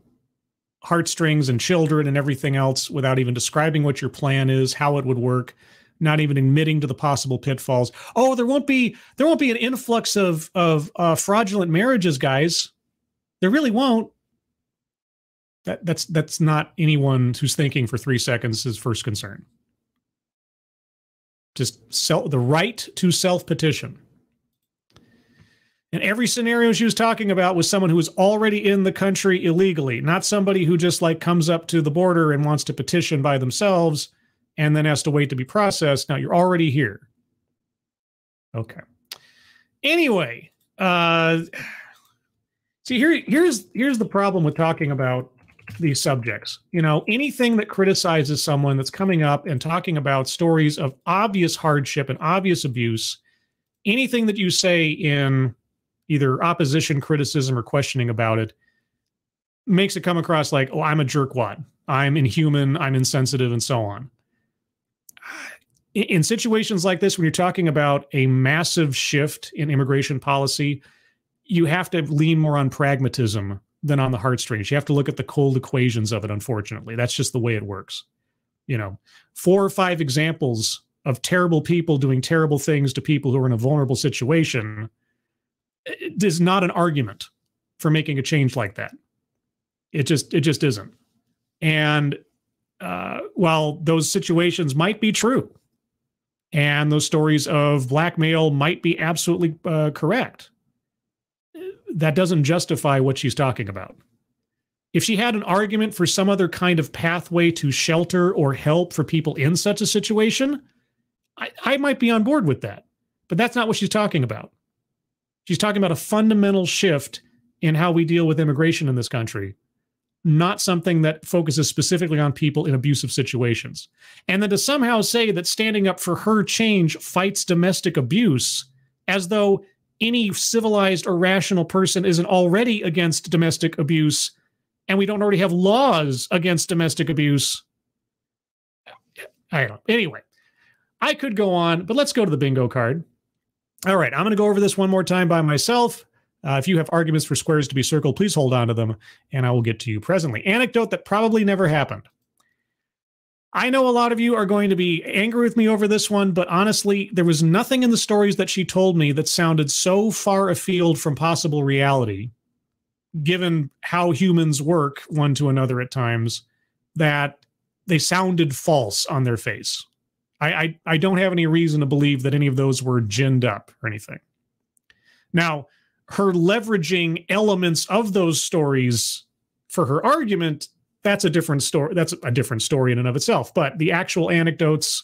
heartstrings and children and everything else without even describing what your plan is, how it would work, not even admitting to the possible pitfalls. Oh, there won't be there won't be an influx of of uh, fraudulent marriages, guys. There really won't. That that's that's not anyone who's thinking for three seconds is first concern. Just sell the right to self petition. And every scenario she was talking about was someone who was already in the country illegally, not somebody who just like comes up to the border and wants to petition by themselves and then has to wait to be processed. Now you're already here. Okay. Anyway, uh see here here's here's the problem with talking about these subjects. You know, anything that criticizes someone that's coming up and talking about stories of obvious hardship and obvious abuse, anything that you say in either opposition criticism or questioning about it makes it come across like, oh, I'm a jerkwad. I'm inhuman, I'm insensitive, and so on in- situations like this, when you're talking about a massive shift in immigration policy, you have to lean more on pragmatism than on the heartstrings. You have to look at the cold equations of it, unfortunately. That's just the way it works. You know, four or five examples of terrible people doing terrible things to people who are in a vulnerable situation is not an argument for making a change like that. It just it just isn't. And uh, while those situations might be true, and those stories of blackmail might be absolutely uh, correct, that doesn't justify what she's talking about. If she had an argument for some other kind of pathway to shelter or help for people in such a situation, I, I might be on board with that. But that's not what she's talking about. She's talking about a fundamental shift in how we deal with immigration in this country. Not something that focuses specifically on people in abusive situations. And then to somehow say that standing up for her change fights domestic abuse, as though any civilized or rational person isn't already against domestic abuse and we don't already have laws against domestic abuse. I don't. Anyway, I could go on, but let's go to the bingo card. All right, I'm going to go over this one more time by myself. Uh, if you have arguments for squares to be circled, please hold on to them, and I will get to you presently. Anecdote that probably never happened. I know a lot of you are going to be angry with me over this one, but honestly, there was nothing in the stories that she told me that sounded so far afield from possible reality, given how humans work one to another at times, that they sounded false on their face. I, I, I don't have any reason to believe that any of those were ginned up or anything. Now, her leveraging elements of those stories for her argument that's a different story that's a different story in and of itself but the actual anecdotes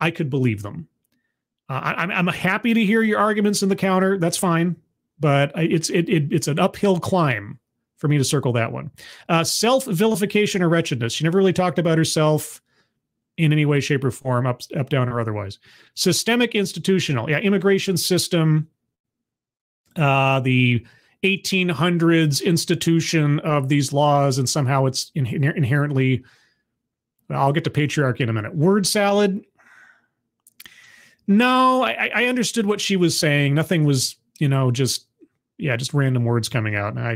i could believe them. Uh, I, I'm, I'm happy to hear your arguments in the counter that's fine but it's it, it it's an uphill climb for me to circle that one. Uh, self vilification or wretchedness she never really talked about herself in any way shape or form up up down or otherwise. Systemic institutional yeah immigration system uh, the 1800s institution of these laws, and somehow it's in, inherently. I'll get to patriarchy in a minute. Word salad. No, I, I understood what she was saying. Nothing was, you know, just yeah, just random words coming out. And I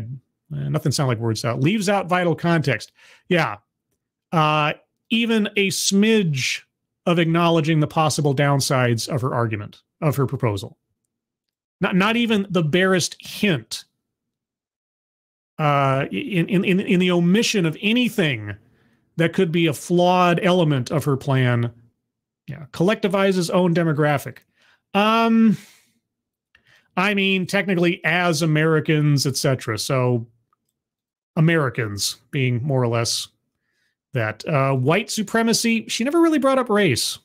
eh, nothing sounded like word salad. Leaves out vital context. Yeah. Uh, even a smidge of acknowledging the possible downsides of her argument, of her proposal. Not not even the barest hint. Uh, in in in the omission of anything that could be a flawed element of her plan. Yeah, collectivizes own demographic. Um, I mean, technically, as Americans, etc. So, Americans being more or less that uh, white supremacy. She never really brought up race.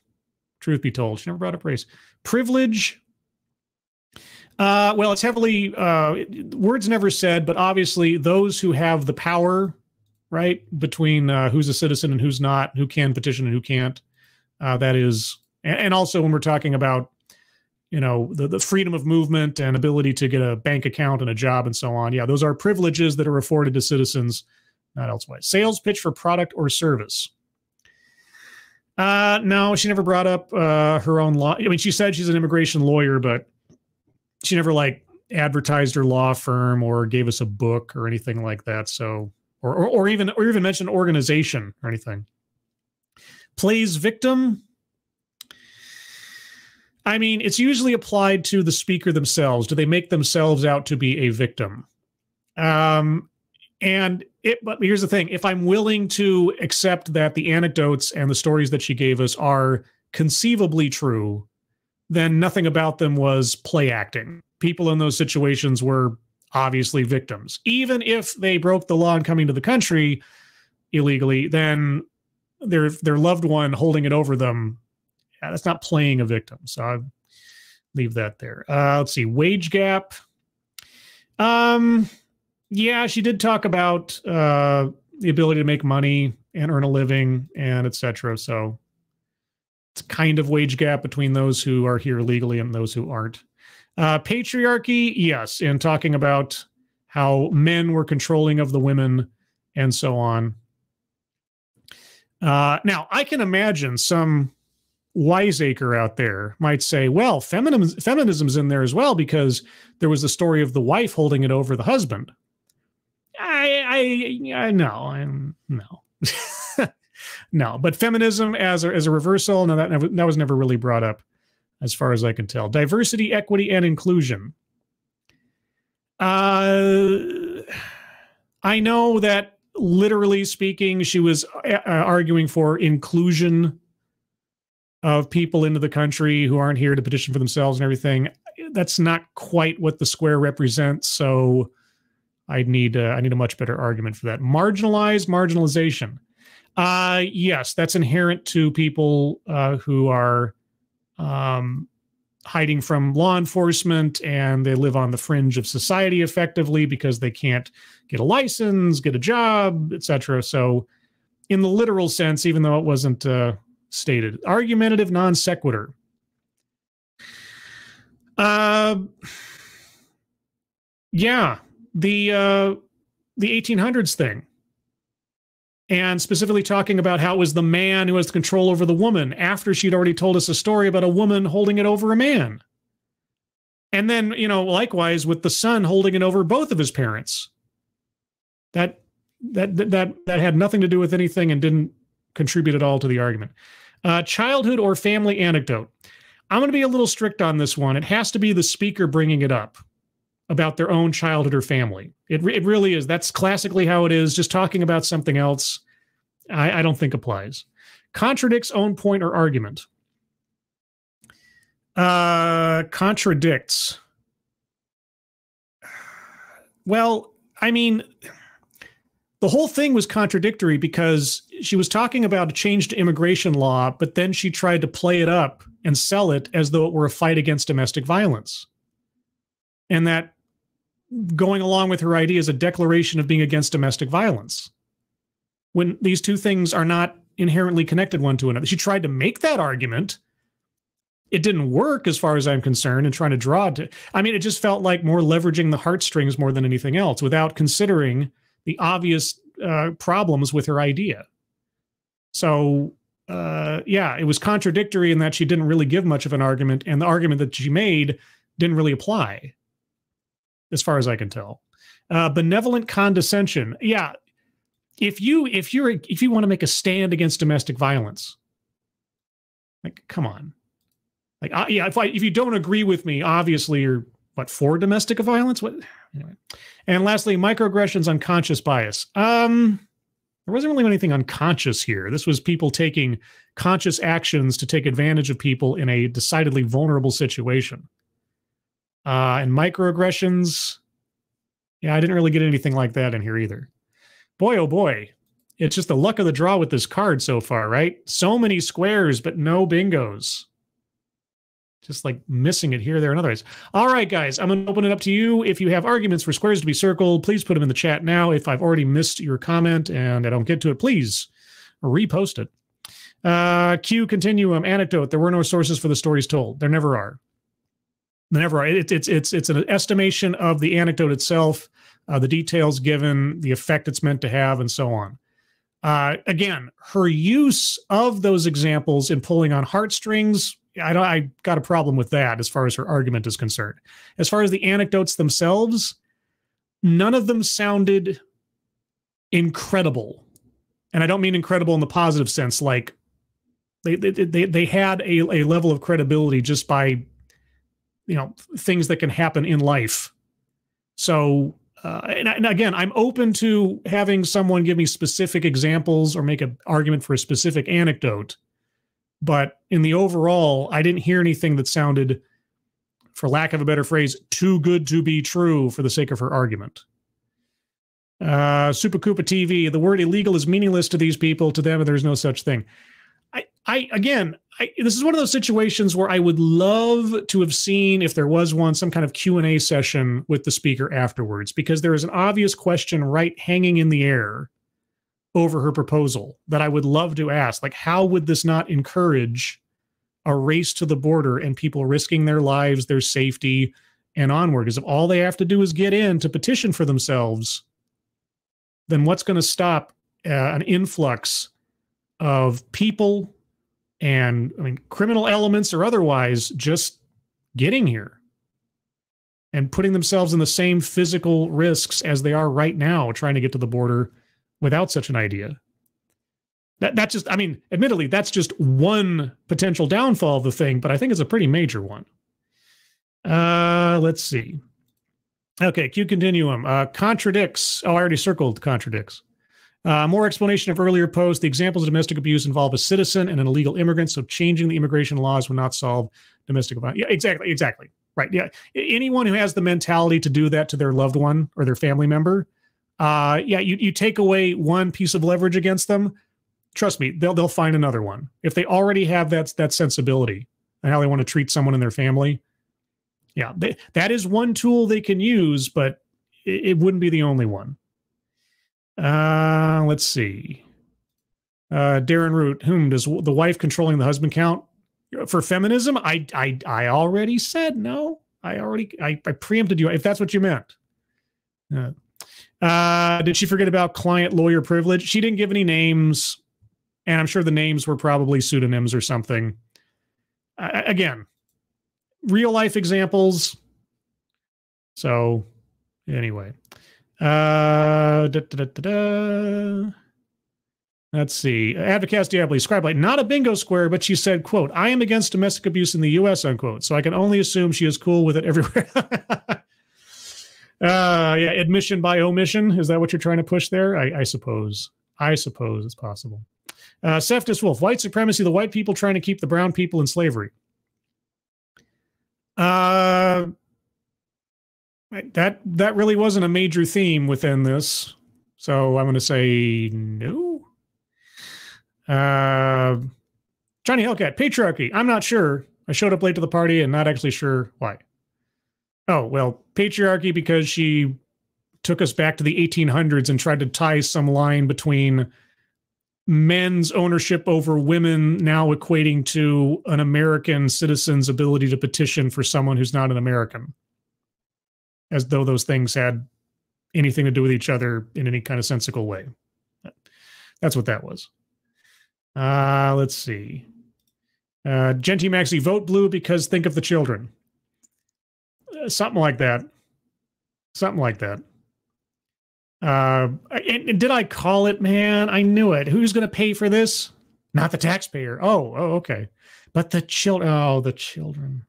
Truth be told, she never brought up race. Privilege. Uh, well, it's heavily uh, words never said, but obviously those who have the power, right, between uh, who's a citizen and who's not, who can petition and who can't. Uh, that is, and also when we're talking about, you know, the, the freedom of movement and ability to get a bank account and a job and so on. Yeah, those are privileges that are afforded to citizens, not elsewhere. Sales pitch for product or service. Uh, no, she never brought up uh, her own law. I mean, she said she's an immigration lawyer, but she never like advertised her law firm or gave us a book or anything like that. So, or, or, or even, or even mentioned organization or anything. Plays victim. I mean, it's usually applied to the speaker themselves. Do they make themselves out to be a victim? Um, and it, but here's the thing: if I'm willing to accept that the anecdotes and the stories that she gave us are conceivably true, then nothing about them was play acting. People in those situations were obviously victims. Even if they broke the law and coming to the country illegally, then their their loved one holding it over them, yeah, that's not playing a victim. So I leave that there. Uh, let's see, wage gap. Um, yeah, she did talk about uh, the ability to make money and earn a living and etc. So kind of wage gap between those who are here legally and those who aren't. Uh, patriarchy, yes, in talking about how men were controlling of the women and so on. Uh, now, I can imagine some wiseacre out there might say, well, feminism, feminism's in there as well because there was the story of the wife holding it over the husband. I, I, I no, I'm no. no, but feminism as a, as a reversal, no, that never, that was never really brought up, as far as I can tell. Diversity, equity, and inclusion. Uh, I know that literally speaking, she was uh, uh, arguing for inclusion of people into the country who aren't here to petition for themselves and everything. That's not quite what the square represents. So I need uh, I need a much better argument for that. Marginalized marginalization. Uh, yes, that's inherent to people uh, who are um, hiding from law enforcement and they live on the fringe of society effectively because they can't get a license, get a job, etc. So, in the literal sense, even though it wasn't uh, stated, argumentative non sequitur. Uh, yeah, the uh, the 1800s thing and specifically talking about how it was the man who has control over the woman after she'd already told us a story about a woman holding it over a man. And then, you know, likewise with the son holding it over both of his parents. That that that that had nothing to do with anything and didn't contribute at all to the argument. Uh, childhood or family anecdote. I'm going to be a little strict on this one. It has to be the speaker bringing it up about their own childhood or family. It, it really is. That's classically how it is. Just talking about something else, I, I don't think applies. Contradicts own point or argument. Uh, contradicts. Well, I mean, the whole thing was contradictory because she was talking about a change to immigration law, but then she tried to play it up and sell it as though it were a fight against domestic violence. And that going along with her idea is a declaration of being against domestic violence when these two things are not inherently connected one to another. She tried to make that argument. It didn't work as far as I'm concerned and trying to draw to, I mean, it just felt like more leveraging the heartstrings more than anything else without considering the obvious uh, problems with her idea. So, uh, yeah, it was contradictory in that she didn't really give much of an argument, and the argument that she made didn't really apply as far as I can tell. Uh, benevolent condescension. Yeah, if you if you're if you want to make a stand against domestic violence, like come on, like uh, yeah, if I if you don't agree with me, obviously you're what for domestic violence. What anyway. And lastly, microaggressions, unconscious bias. Um, there wasn't really anything unconscious here. This was people taking conscious actions to take advantage of people in a decidedly vulnerable situation. Uh, and microaggressions, yeah, I didn't really get anything like that in here either. Boy, oh boy, it's just the luck of the draw with this card so far, right? So many squares, but no bingos. Just like missing it here, there, and otherwise. All right, guys, I'm going to open it up to you. If you have arguments for squares to be circled, please put them in the chat now. If I've already missed your comment and I don't get to it, please repost it. Uh, Q continuum anecdote. There were no sources for the stories told. There never are. Never. It, it's it's it's an estimation of the anecdote itself, uh, the details given, the effect it's meant to have, and so on. Uh, again, her use of those examples in pulling on heartstrings, I don't. I got a problem with that as far as her argument is concerned. As far as the anecdotes themselves, none of them sounded incredible, and I don't mean incredible in the positive sense. Like they they they, they had a, a level of credibility just by you know things that can happen in life. So uh, and, and, again i'm open to having someone give me specific examples or make an argument for a specific anecdote. But in the overall i didn't hear anything that sounded for lack of a better phrase too good to be true for the sake of her argument. Uh super koopa tv the word illegal is meaningless to these people. To them there's no such thing. I i again I, this is one of those situations where I would love to have seen, if there was one, some kind of Q and A session with the speaker afterwards, because there is an obvious question right hanging in the air over her proposal that I would love to ask. Like, how would this not encourage a race to the border and people risking their lives, their safety, and onward? Because if all they have to do is get in to petition for themselves, then what's going to stop uh, an influx of people and I mean, criminal elements or otherwise, just getting here and putting themselves in the same physical risks as they are right now trying to get to the border without such an idea. That that just I mean, admittedly, that's just one potential downfall of the thing, but I think it's a pretty major one. Uh let's see. Okay, Q continuum. Uh contradicts. Oh, I already circled contradicts. Uh, more explanation of earlier post. The examples of domestic abuse involve a citizen and an illegal immigrant, so changing the immigration laws would not solve domestic violence. Yeah, exactly, exactly. Right. Yeah. Anyone who has the mentality to do that to their loved one or their family member, uh, yeah, you, you take away one piece of leverage against them. Trust me, they'll they'll find another one. If they already have that that sensibility and how they want to treat someone in their family, Yeah, they, that is one tool they can use, but it, it wouldn't be the only one. Uh, let's see. Uh, Darren Root, whom does the wife controlling the husband count for feminism? I I I already said no. I already I, I preempted you if that's what you meant. Uh, uh, did she forget about client lawyer privilege? She didn't give any names, and I'm sure the names were probably pseudonyms or something. Uh, again, real life examples. So, anyway, uh, da, da, da, Let's see. Advocast scribe like not a bingo square, but she said, quote, I am against domestic abuse in the US, unquote. So I can only assume she is cool with it everywhere. uh, yeah, admission by omission. Is that what you're trying to push there? I, I suppose. I suppose it's possible. Uh, Seftis Wolf, white supremacy, the white people trying to keep the brown people in slavery. Uh, that that really wasn't a major theme within this. So I'm going to say no. Uh, Johnny Hellcat, patriarchy. I'm not sure. I showed up late to the party and not actually sure why. Oh, well, patriarchy because she took us back to the 1800s and tried to tie some line between men's ownership over women now equating to an American citizen's ability to petition for someone who's not an American. As though those things had anything to do with each other in any kind of sensical way. That's what that was. Uh, let's see. Uh, Genti Maxi, vote blue because think of the children. Uh, something like that. Something like that. Uh, and, and did I call it, man? I knew it. Who's going to pay for this? Not the taxpayer. Oh, oh, okay. But the children. Oh, the children.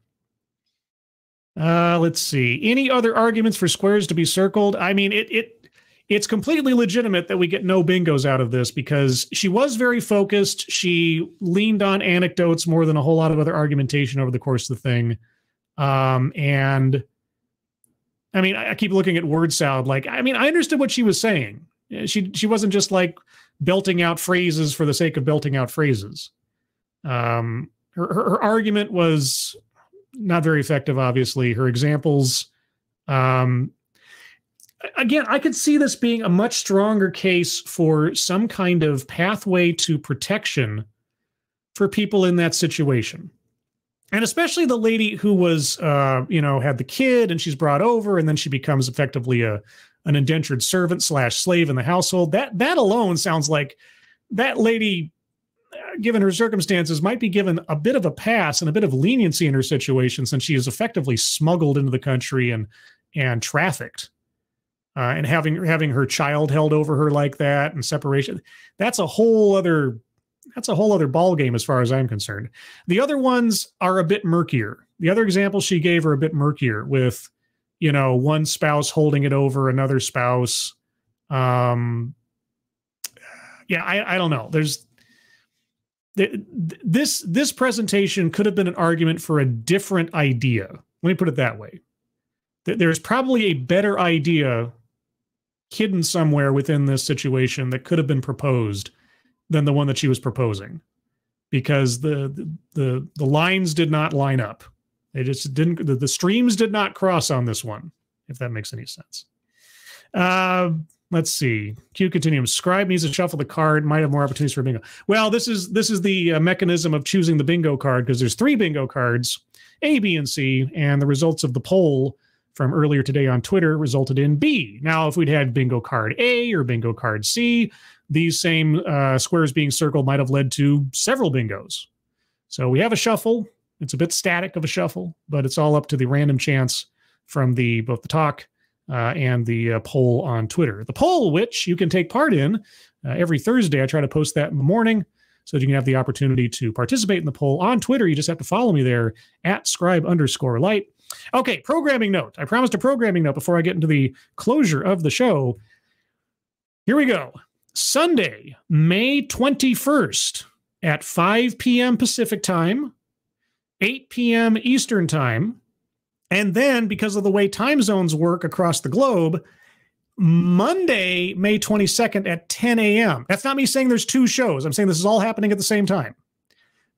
Uh, let's see. Any other arguments for squares to be circled? I mean, it it it's completely legitimate that we get no bingos out of this because she was very focused. She leaned on anecdotes more than a whole lot of other argumentation over the course of the thing. Um, and I mean, I, I keep looking at word salad. Like, I mean, I understood what she was saying. She she wasn't just like belting out phrases for the sake of belting out phrases. Um, her, her, her argument was not very effective. Obviously, her examples um, again, I could see this being a much stronger case for some kind of pathway to protection for people in that situation. And especially the lady who was, uh, you know, had the kid and she's brought over and then she becomes effectively a an indentured servant slash slave in the household. That that alone sounds like that lady, given her circumstances, might be given a bit of a pass and a bit of leniency in her situation since she is effectively smuggled into the country and and trafficked. Uh, and having having her child held over her like that and separation that's a whole other that's a whole other ball game as far as i'm concerned. The other ones are a bit murkier. The other examples she gave are a bit murkier with you know one spouse holding it over another spouse. Um yeah i i don't know. There's this this presentation could have been an argument for a different idea. Let me put it that way. There's probably a better idea hidden somewhere within this situation that could have been proposed than the one that she was proposing. Because the the the lines did not line up. They just didn't the, the streams did not cross on this one if that makes any sense. Uh let's see q continuum scribe needs to shuffle the card might have more opportunities for bingo well this is this is the uh, mechanism of choosing the bingo card because there's three bingo cards a b and c and the results of the poll from earlier today on Twitter resulted in B. Now, if we'd had bingo card A or bingo card C, these same uh, squares being circled might have led to several bingos. So we have a shuffle. It's a bit static of a shuffle, but it's all up to the random chance from the both the talk uh, and the uh, poll on Twitter. The poll, which you can take part in uh, every Thursday, I try to post that in the morning so that you can have the opportunity to participate in the poll on Twitter. You just have to follow me there at scribe underscore light. Okay, programming note. I promised a programming note before I get into the closure of the show. Here we go. Sunday, May 21st at 5 p.m. Pacific time, 8 p.m. Eastern time. And then, because of the way time zones work across the globe, Monday, May 22nd at 10 a.m. That's not me saying there's two shows. I'm saying this is all happening at the same time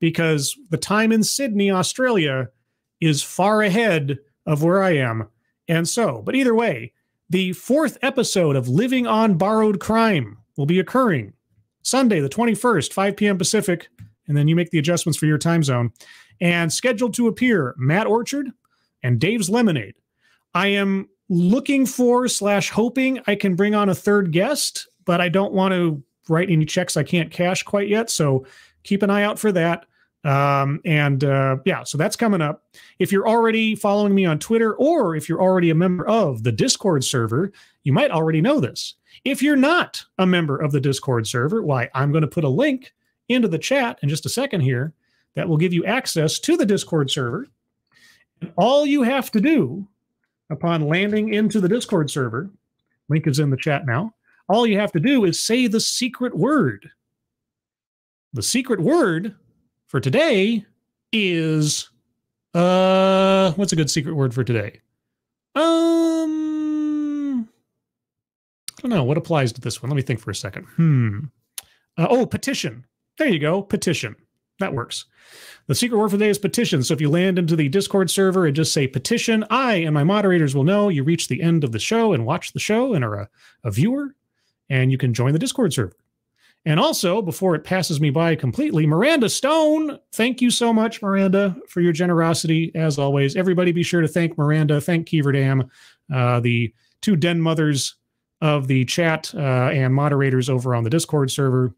because the time in Sydney, Australia is far ahead of where I am. And so, but either way, the fourth episode of Living on Borrowed Crime will be occurring Sunday, the 21st, 5 p.m. Pacific. And then you make the adjustments for your time zone. And scheduled to appear Matt Orchard and Dave's Lemonade. I am looking for slash hoping I can bring on a third guest, but I don't want to write any checks I can't cash quite yet. So keep an eye out for that. Um, and uh, yeah, so that's coming up. If you're already following me on Twitter or if you're already a member of the Discord server, you might already know this. If you're not a member of the Discord server, why, I'm going to put a link into the chat in just a second here that will give you access to the Discord server. All you have to do upon landing into the Discord server, link is in the chat now, all you have to do is say the secret word. The secret word for today is uh what's a good secret word for today? Um I don't know what applies to this one. Let me think for a second. Hmm. Uh, oh, petition. There you go. Petition. That works. The secret word for today is petition. So if you land into the Discord server and just say petition, I and my moderators will know you reached the end of the show and watch the show and are a, a viewer, and you can join the Discord server. And also, before it passes me by completely, Miranda Stone, thank you so much, Miranda, for your generosity, as always. Everybody be sure to thank Miranda, thank Keever Dam, uh, the two den mothers of the chat uh, and moderators over on the Discord server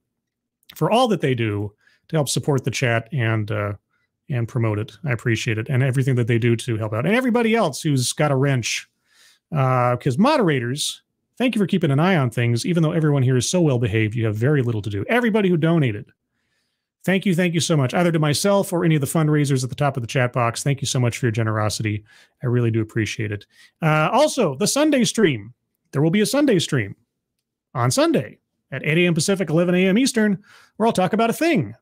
for all that they do to help support the chat and uh, and promote it. I appreciate it. And everything that they do to help out. And everybody else who's got a wrench. Because uh, moderators Thank you for keeping an eye on things. Even though everyone here is so well behaved, you have very little to do. Everybody who donated, thank you, thank you so much, either to myself or any of the fundraisers at the top of the chat box. Thank you so much for your generosity. I really do appreciate it. Uh, also, the Sunday stream. There will be a Sunday stream on Sunday at 8 a.m. Pacific, 11 a.m. Eastern, where I'll talk about a thing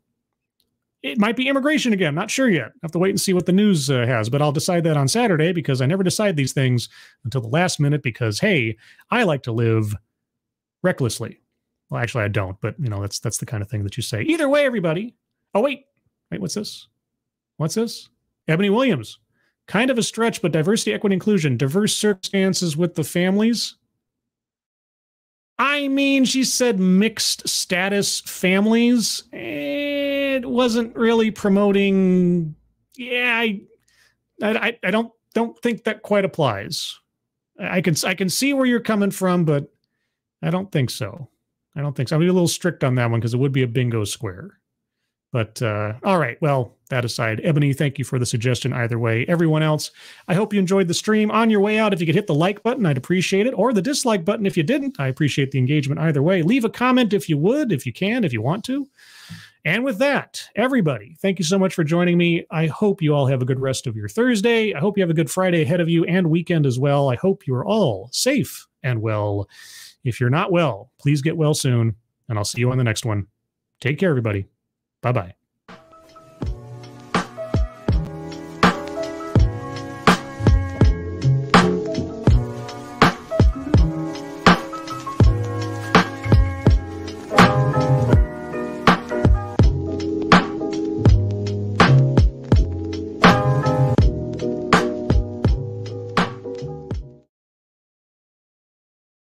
it might be immigration again. Not sure yet. I have to wait and see what the news uh, has, but I'll decide that on Saturday because I never decide these things until the last minute because hey, I like to live recklessly. Well, actually I don't, but you know, that's that's the kind of thing that you say. Either way, everybody. Oh wait. Wait, what's this? What's this? Ebony Williams. Kind of a stretch, but diversity, equity, inclusion, diverse circumstances with the families. I mean, she said mixed status families. It wasn't really promoting. Yeah, I, I, I don't don't think that quite applies. I can I can see where you're coming from, but I don't think so. I don't think so. Gonna be a little strict on that one because it would be a bingo square. But uh, all right, well, that aside, Ebony, thank you for the suggestion either way. Everyone else, I hope you enjoyed the stream. On your way out, if you could hit the like button, I'd appreciate it, or the dislike button if you didn't. I appreciate the engagement either way. Leave a comment if you would, if you can, if you want to. And with that, everybody, thank you so much for joining me. I hope you all have a good rest of your Thursday. I hope you have a good Friday ahead of you and weekend as well. I hope you are all safe and well. If you're not well, please get well soon, and I'll see you on the next one. Take care, everybody. Bye bye.